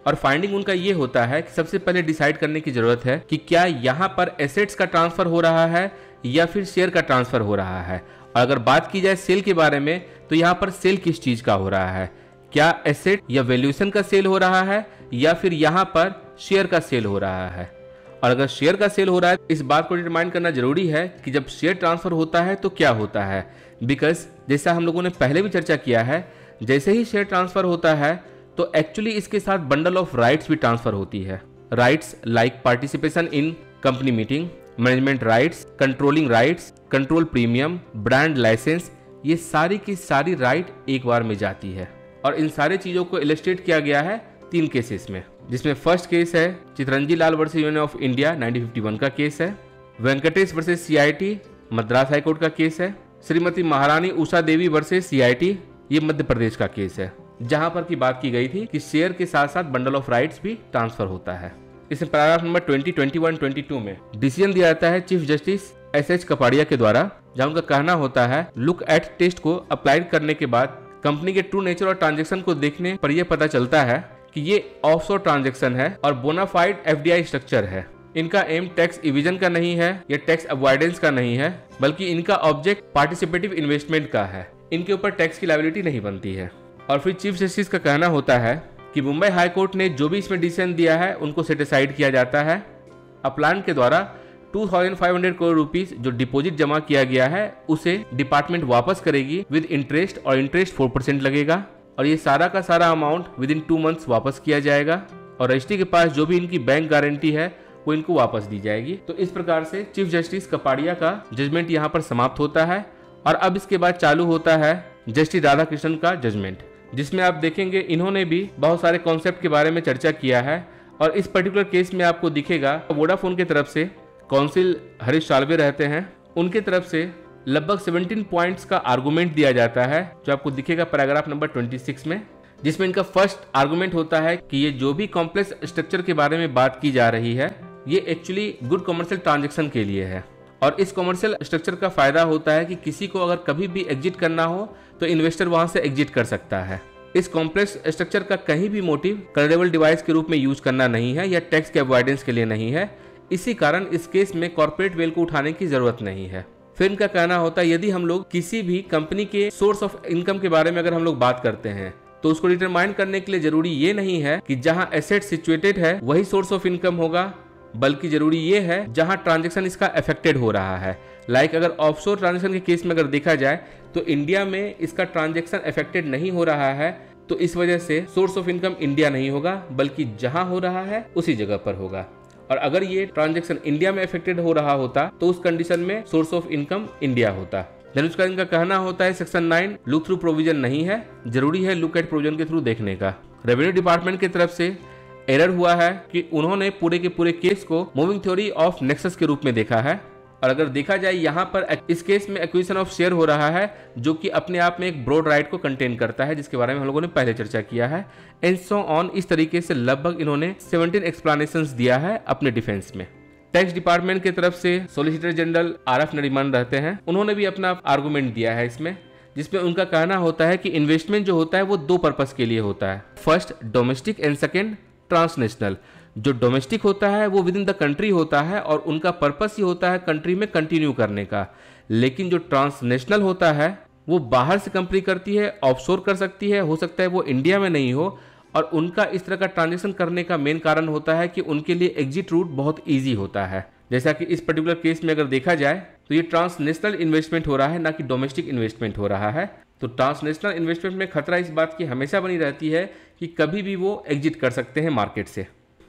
Speaker 2: और फाइंडिंग उनका ये होता है कि सबसे पहले डिसाइड करने की ज़रूरत है कि क्या यहाँ पर एसेट्स का ट्रांसफ़र हो रहा है या फिर शेयर का ट्रांसफ़र हो रहा है। और अगर बात की जाए सेल के बारे में तो यहाँ पर सेल किस चीज़ का हो रहा है? क्या एसेट या वैल्यूएशन का सेल हो रहा है या फिर यहाँ पर शेयर का सेल हो रहा है? और अगर शेयर का सेल हो रहा है, इस बात को डिटरमाइन करना ज़रूरी है कि जब शेयर ट्रांसफ़र होता है तो क्या होता है? बिकॉज़ जैसा हम लोगों ने पहले भी चर्चा किया है जैसे ही शेयर ट्रांसफ़र होता है तो एक्चुअली इसके साथ बंडल ऑफ़ राइट्स भी ट्रांसफ़र होती है। Rights like participation in company meeting management rights controlling rights control premium brand licence ये सारी की सारी राइट एक बार में जाती है। और इन सारी चीज़ों को इलस्ट्रेट किया गया है तीन केसेस में, जिसमें फ़र्स्ट केस है Chitranji Lal versus Union of India 1951 का केस है। Venkatesh versus CIT Madras high court का केस है। श्रीमती महारानी उषा देवी वर्सेस सीआईटी ये मध्य प्रदेश का केस है जहाँ पर की बात की गई थी कि शेयर के साथ साथ बंडल ऑफ़ राइट्स भी ट्रांसफ़र होता है। इसमें पैराग्राफ नंबर 20, 21, 22 में डिसीज़न दिया जाता है chief justice S H Kapadia के द्वारा जहाँ उनका कहना होता है लुक एट टेस्ट को अप्लाइड करने के बाद कंपनी के ट्रू नेचर और ट्रांजेक्शन को देखने पर यह पता चलता है कि ये ऑफशोर ट्रांजेक्शन है और बोनाफाइड एफडीआई स्ट्रक्चर है। इनका एम टैक्स इविजन का नहीं है या टैक्स अवॉइडेंस का नहीं है बल्कि इनका ऑब्जेक्ट पार्टिसिपेटिव इन्वेस्टमेंट का है। इनके ऊपर टैक्स की लाइबिलिटी नहीं बनती है। और फिर चीफ जस्टिस का कहना होता है कि मुंबई हाई कोर्ट ने जो भी इसमें डिसीज़न दिया है, उनको सेटिसाइड किया जाता है। अपलान के द्वारा 2500 करोड़ रुपीस जो डिपॉजिट जमा किया गया है, उसे डिपार्टमेंट वापस करेगी विद इंटरेस्ट और इंटरेस्ट फोर परसेंट लगेगा। और ये सारा का सारा amount within two months वापस किया जाएगा। और रजिस्ट्री के पास जो भी इनकी बैंक गारंटी है, वो इनको वापस दी जाएगी। तो इस प्रकार से चीफ जस्टिस कपाड़िया का जजमेंट यहाँ पर समाप्त होता है। और अब इसके बाद चालू होता है जस्टिस राधा कृष्णन का जजमेंट जिसमें आप देखेंगे इन्होंने भी बहुत सारे कॉन्सेप्ट के बारे में चर्चा किया है और इस पर्टिकुलर केस में आपको दिखेगा वोडाफोन की तरफ़ से काउंसिल हरीश सालवे रहते हैं। उनके तरफ़ से लगभग 17 पॉइंट्स का आर्गुमेंट दिया जाता है, जो आपको दिखेगा पैराग्राफ नंबर 26 में, जिसमें इनका फ़र्स्ट आर्गुमेंट होता है कि ये जो भी कॉम्प्लेक्स स्ट्रक्चर के बारे में बात की जा रही है, ये एक्चुअली गुड कमर्शियल ट्रांजेक्शन के लिए है। और इस कॉमर्शियल स्ट्रक्चर का फ़ायदा होता है कि किसी को अगर कभी भी एग्जिट करना हो तो इन्वेस्टर वहाँ से एग्जिट कर सकता है। इस कॉम्प्लेक्स स्ट्रक्चर का कहीं भी मोटिव करेबल डिवाइस के रूप में यूज़ करना नहीं है या टैक्स के अवॉइडेंस के लिए नहीं है। इसी कारण इस केस में कॉर्पोरेट वेल को उठाने की ज़रूरत नहीं है। फिर इनका कहना होता है, यदि हम लोग किसी भी कंपनी के सोर्स ऑफ़ इनकम के बारे में अगर हम लोग बात करते हैं तो उसको डिटरमाइन करने के लिए ज़रूरी ये नहीं है कि जहाँ एसेट सिचुएटेड है, वही सोर्स ऑफ़ इनकम होगा। बल्कि ज़रूरी ये है, जहाँ ट्रांजेक्शन इसका अफेक्टेड हो रहा है। लाइक like अगर ऑफशोर ट्रांजेक्शन के केस में अगर देखा जाए तो इंडिया में इसका ट्रांजेक्शन अफेक्टेड नहीं हो रहा है तो इस वजह से सोर्स ऑफ़ इनकम इंडिया नहीं होगा, बल्कि जहाँ हो रहा है, उसी जगह पर होगा। और अगर ये ट्रांजेक्शन इंडिया में अफेक्टेड हो रहा होता तो उस कंडीशन में सोर्स ऑफ़ इनकम इंडिया होता। धनुष का इनका कहना होता है section nine look through provision नहीं है, ज़रूरी है लुक एट प्रोविज़न के थ्रू देखने का। रेवेन्यू डिपार्टमेंट की तरफ़ से एरर हुआ है कि उन्होंने पूरे के पूरे केस को मूविंग थ्योरी ऑफ़ नेक्सस के रूप में देखा है। और अगर देखा जाए, यहाँ पर इस केस में एक्विजिशन ऑफ़ शेयर हो रहा है, जो कि अपने आप में एक ब्रॉड राइट को कंटेन करता है, जिसके बारे में हम लोगों ने पहले चर्चा किया है। एंड सो ऑन इस तरीके से लगभग इन्होंने 17 एक्सप्लेनेशन दिया है अपने डिफेंस में। टैक्स डिपार्टमेंट की तरफ़ से solicitor general R F Nariman रहते हैं। उन्होंने भी अपना आर्गूमेंट दिया है इसमें, जिसमें उनका कहना होता है कि इन्वेस्टमेंट जो होता है, वो दो पर्पज के लिए होता है। First domestic and second transnational. जो डोमेस्टिक होता है, वो विद इन द कंट्री होता है और उनका पर्पस ही होता है कंट्री में कंटिन्यू करने का। लेकिन जो ट्रांसनेशनल होता है, वो बाहर से कंपनी करती है ऑफशोर कर सकती है, हो सकता है वो इंडिया में नहीं हो। और उनका इस तरह का ट्रांजेक्शन करने का मेन कारण होता है कि उनके लिए एग्जिट रूट बहुत ईजी होता है। जैसा कि इस पर्टिकुलर केस में अगर देखा जाए तो ये ट्रांसनेशनल इन्वेस्टमेंट हो रहा है, ना कि डोमेस्टिक इन्वेस्टमेंट हो रहा है। तो ट्रांसनेशनल इन्वेस्टमेंट में खतरा इस बात की हमेशा बनी रहती है कि कभी भी वो एग्जिट कर सकते हैं मार्केट से।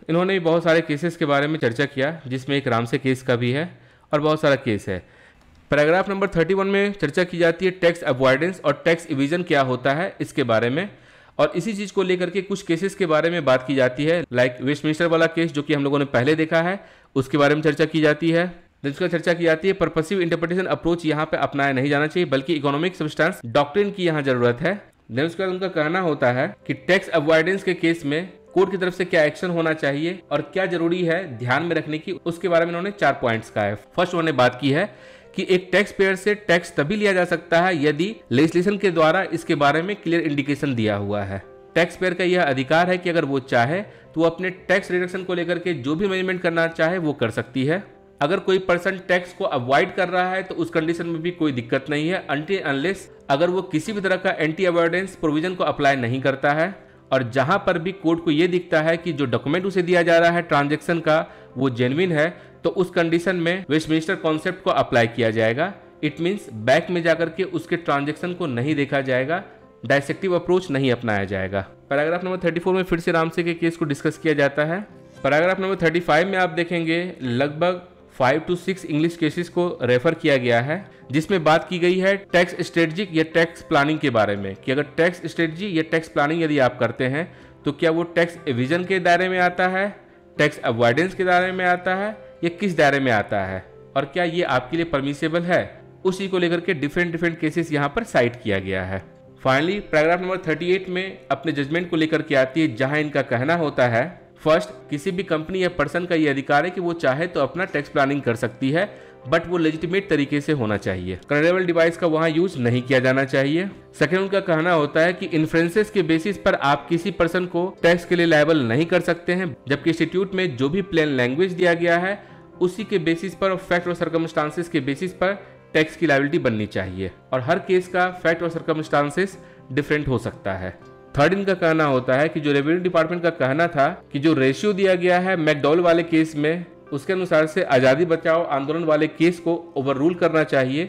Speaker 2: इन्होंने भी बहुत सारे केसेस के बारे में चर्चा किया, जिसमें एक रामसे केस का भी है और बहुत सारा केस है। पैराग्राफ नंबर 31 में चर्चा की जाती है टैक्स अवॉइडेंस और टैक्स इविजन क्या होता है, इसके बारे में। और इसी चीज़ को लेकर के कुछ केसेस के बारे में बात की जाती है लाइक वेस्टमिनिस्टर वाला केस जो कि हम लोगों ने पहले देखा है, उसके बारे में चर्चा की जाती है। जिसका चर्चा की जाती है पर्पसिव इंटरप्रिटेशन अप्रोच यहाँ पे अपनाया नहीं जाना चाहिए, बल्कि इकोनॉमिक सब्सटेंस डॉक्ट्रिन की यहाँ ज़रूरत है। देन उसके बाद उनका कहना होता है कि टैक्स अवॉइडेंस के केस में कोर्ट की तरफ़ से क्या एक्शन होना चाहिए और क्या ज़रूरी है ध्यान में रखने की, उसके बारे में उन्होंने चार पॉइंट्स का है। फ़र्स्ट उन्होंने बात की है कि एक टैक्स पेयर से टैक्स तभी लिया जा सकता है यदि लेजिस्लेशन के द्वारा इसके बारे में क्लियर इंडिकेशन दिया हुआ है। टैक्स पेयर का यह अधिकार है कि अगर वो चाहे तो वो अपने टैक्स रिडक्शन को लेकर के जो भी मैनेजमेंट करना चाहे, वो कर सकती है। अगर कोई पर्सन टैक्स को अवॉइड कर रहा है तो उस कंडीशन में भी कोई दिक्कत नहीं है अनटी अनलेस अगर वो किसी भी तरह का एंटी अवॉइडेंस प्रोविज़न को अप्लाई नहीं करता है, और जहाँ पर भी कोर्ट को यह दिखता है कि जो डॉक्यूमेंट उसे दिया जा रहा है ट्रांजेक्शन का, वो जेनविन है तो उस कंडीशन में वेस्टमिनिस्टर कॉन्सेप्ट को अप्लाई किया जाएगा। इट मीन्स बैक में जाकर के उसके ट्रांजेक्शन को नहीं देखा जाएगा डायसेक्टिव अप्रोच नहीं अपनाया जाएगा। पैराग्राफ नंबर 34 में फिर से रामसे के केस को डिस्कस किया जाता है। पैराग्राफ नंबर 35 में आप देखेंगे, लगभग five to six English cases को रेफर किया गया है, जिसमें बात की गई है टैक्स स्ट्रेटजिक या टैक्स प्लानिंग के बारे में, कि अगर टैक्स स्ट्रेटजी या टैक्स प्लानिंग यदि आप करते हैं तो क्या वो टैक्स एविजन के दायरे में आता है टैक्स अवॉइडेंस के दायरे में आता है, या किस दायरे में आता है, और क्या ये आपके लिए परमिसेबल है? उसी को लेकर के डिफरेंट डिफरेंट केसेस यहाँ पर साइट किया गया है। फाइनली पैराग्राफ नंबर 38 में अपने जजमेंट को लेकर के आती है, जहाँ इनका कहना होता है फ़र्स्ट किसी भी कंपनी या पर्सन का ये अधिकार है कि वो चाहे तो अपना टैक्स प्लानिंग कर सकती है बट वो लेजिटिमेट तरीके से होना चाहिए। क्रेडेबल डिवाइस का वहाँ यूज़ नहीं किया जाना चाहिए। सेकेंड उनका कहना होता है कि इन्फ्लुएंसेस के बेसिस पर आप किसी पर्सन को टैक्स के लिए लाइबल नहीं कर सकते हैं, जबकि इंस्टीट्यूट में जो भी प्लेन लैंग्वेज दिया गया है, उसी के बेसिस पर और फैक्ट और सर्कमस्टांसिस के बेसिस पर टैक्स की लाइबिलिटी बननी चाहिए। और हर केस का फैक्ट और सर्कमस्टांसिस डिफरेंट हो सकता है। थर्ड इनका कहना होता है कि जो रेवेन्यू डिपार्टमेंट का कहना था कि जो रेशियो दिया गया है मैकडॉल वाले केस में, उसके अनुसार से आज़ादी बचाओ आंदोलन वाले केस को ओवर करना चाहिए।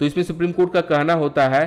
Speaker 2: तो इसमें सुप्रीम कोर्ट का कहना होता है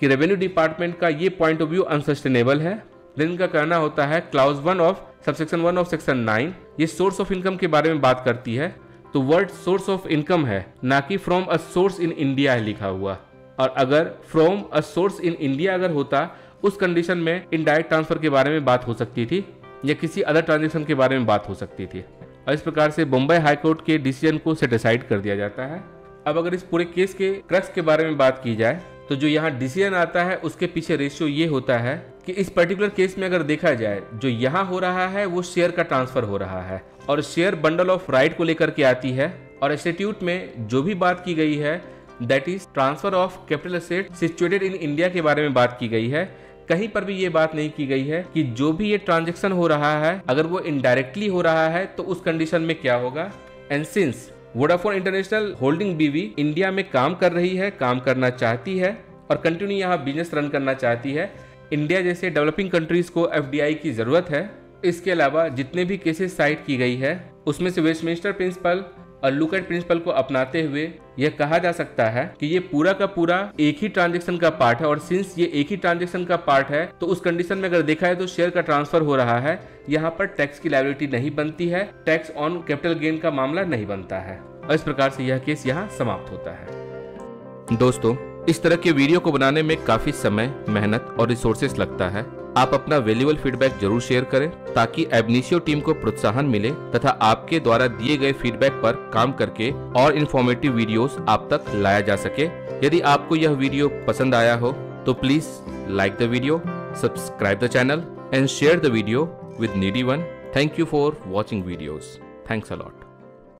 Speaker 2: कि रेवेन्यू डिपार्टमेंट का ये पॉइंट ऑफ़ व्यू अनसस्टेनेबल है। देन इनका कहना होता है clause one of subsection one of section nine ये सोर्स ऑफ़ इनकम के बारे में बात करती है। तो वर्ड सोर्स ऑफ़ इनकम है, ना कि from a source in India है लिखा हुआ। और अगर from a source in India अगर होता उस कंडीशन में इनडायरेक्ट ट्रांसफ़र के बारे में बात हो सकती थी, या किसी अदर ट्रांजेक्शन के बारे में बात हो सकती थी। और इस प्रकार से बम्बई हाईकोर्ट के डिसीज़न को सेटिसाइड कर दिया जाता है। अब अगर इस पूरे केस के क्रक्स के बारे में बात की जाए तो जो यहाँ डिसीज़न आता है, उसके पीछे रेशियो ये होता है कि इस पर्टिकुलर केस में अगर देखा जाए, जो यहाँ हो रहा है, वो शेयर का ट्रांसफ़र हो रहा है। और शेयर बंडल ऑफ़ राइट को लेकर के आती है, और इंस्टीट्यूट में जो भी बात की गई है that is transfer of capital situated in India के बारे में बात की गई है कहीं पर भी ये बात नहीं की गई है कि जो भी ये ट्रांजेक्शन हो रहा है, अगर वो इनडायरेक्टली हो रहा है तो उस कंडीशन में क्या होगा? And since Vodafone international holding BV India में काम कर रही है, काम करना चाहती है और कंटिन्यू यहाँ बिज़नेस रन करना चाहती है इंडिया जैसे डेवलपिंग कंट्रीज़ को एफडीआई की ज़रूरत है, इसके अलावा जितने भी केसेस साइट की गई है, उसमें से वेस्टमिनिस्टर प्रिंसिपल और लुकेट प्रिंसिपल को अपनाते हुए यह कहा जा सकता है कि ये पूरा का पूरा एक ही ट्रांजेक्शन का पार्ट है और सिंस ये एक ही ट्रांजेक्शन का पार्ट है तो उस कंडीशन में अगर देखा है तो शेयर का ट्रांसफ़र हो रहा है। यहाँ पर टैक्स की लाइबिलिटी नहीं बनती है। टैक्स ऑन कैपिटल गेन का मामला नहीं बनता है। और इस प्रकार से यह केस यहाँ समाप्त होता है।
Speaker 1: दोस्तों, इस तरह के वीडियो को बनाने में काफ़ी समय, मेहनत और रिसोर्सेस लगता है। आप अपना वैल्यूबल फीडबैक ज़रूर शेयर करें, ताकि एबनीशियो टीम को प्रोत्साहन मिले तथा आपके द्वारा दिए गए फीडबैक पर काम करके और इन्फॉर्मेटिव वीडियोस आप तक लाया जा सके। यदि आपको यह वीडियो पसंद आया हो तो please like the video subscribe the channel and share the video with needy one thank you for watching videos thanks a lot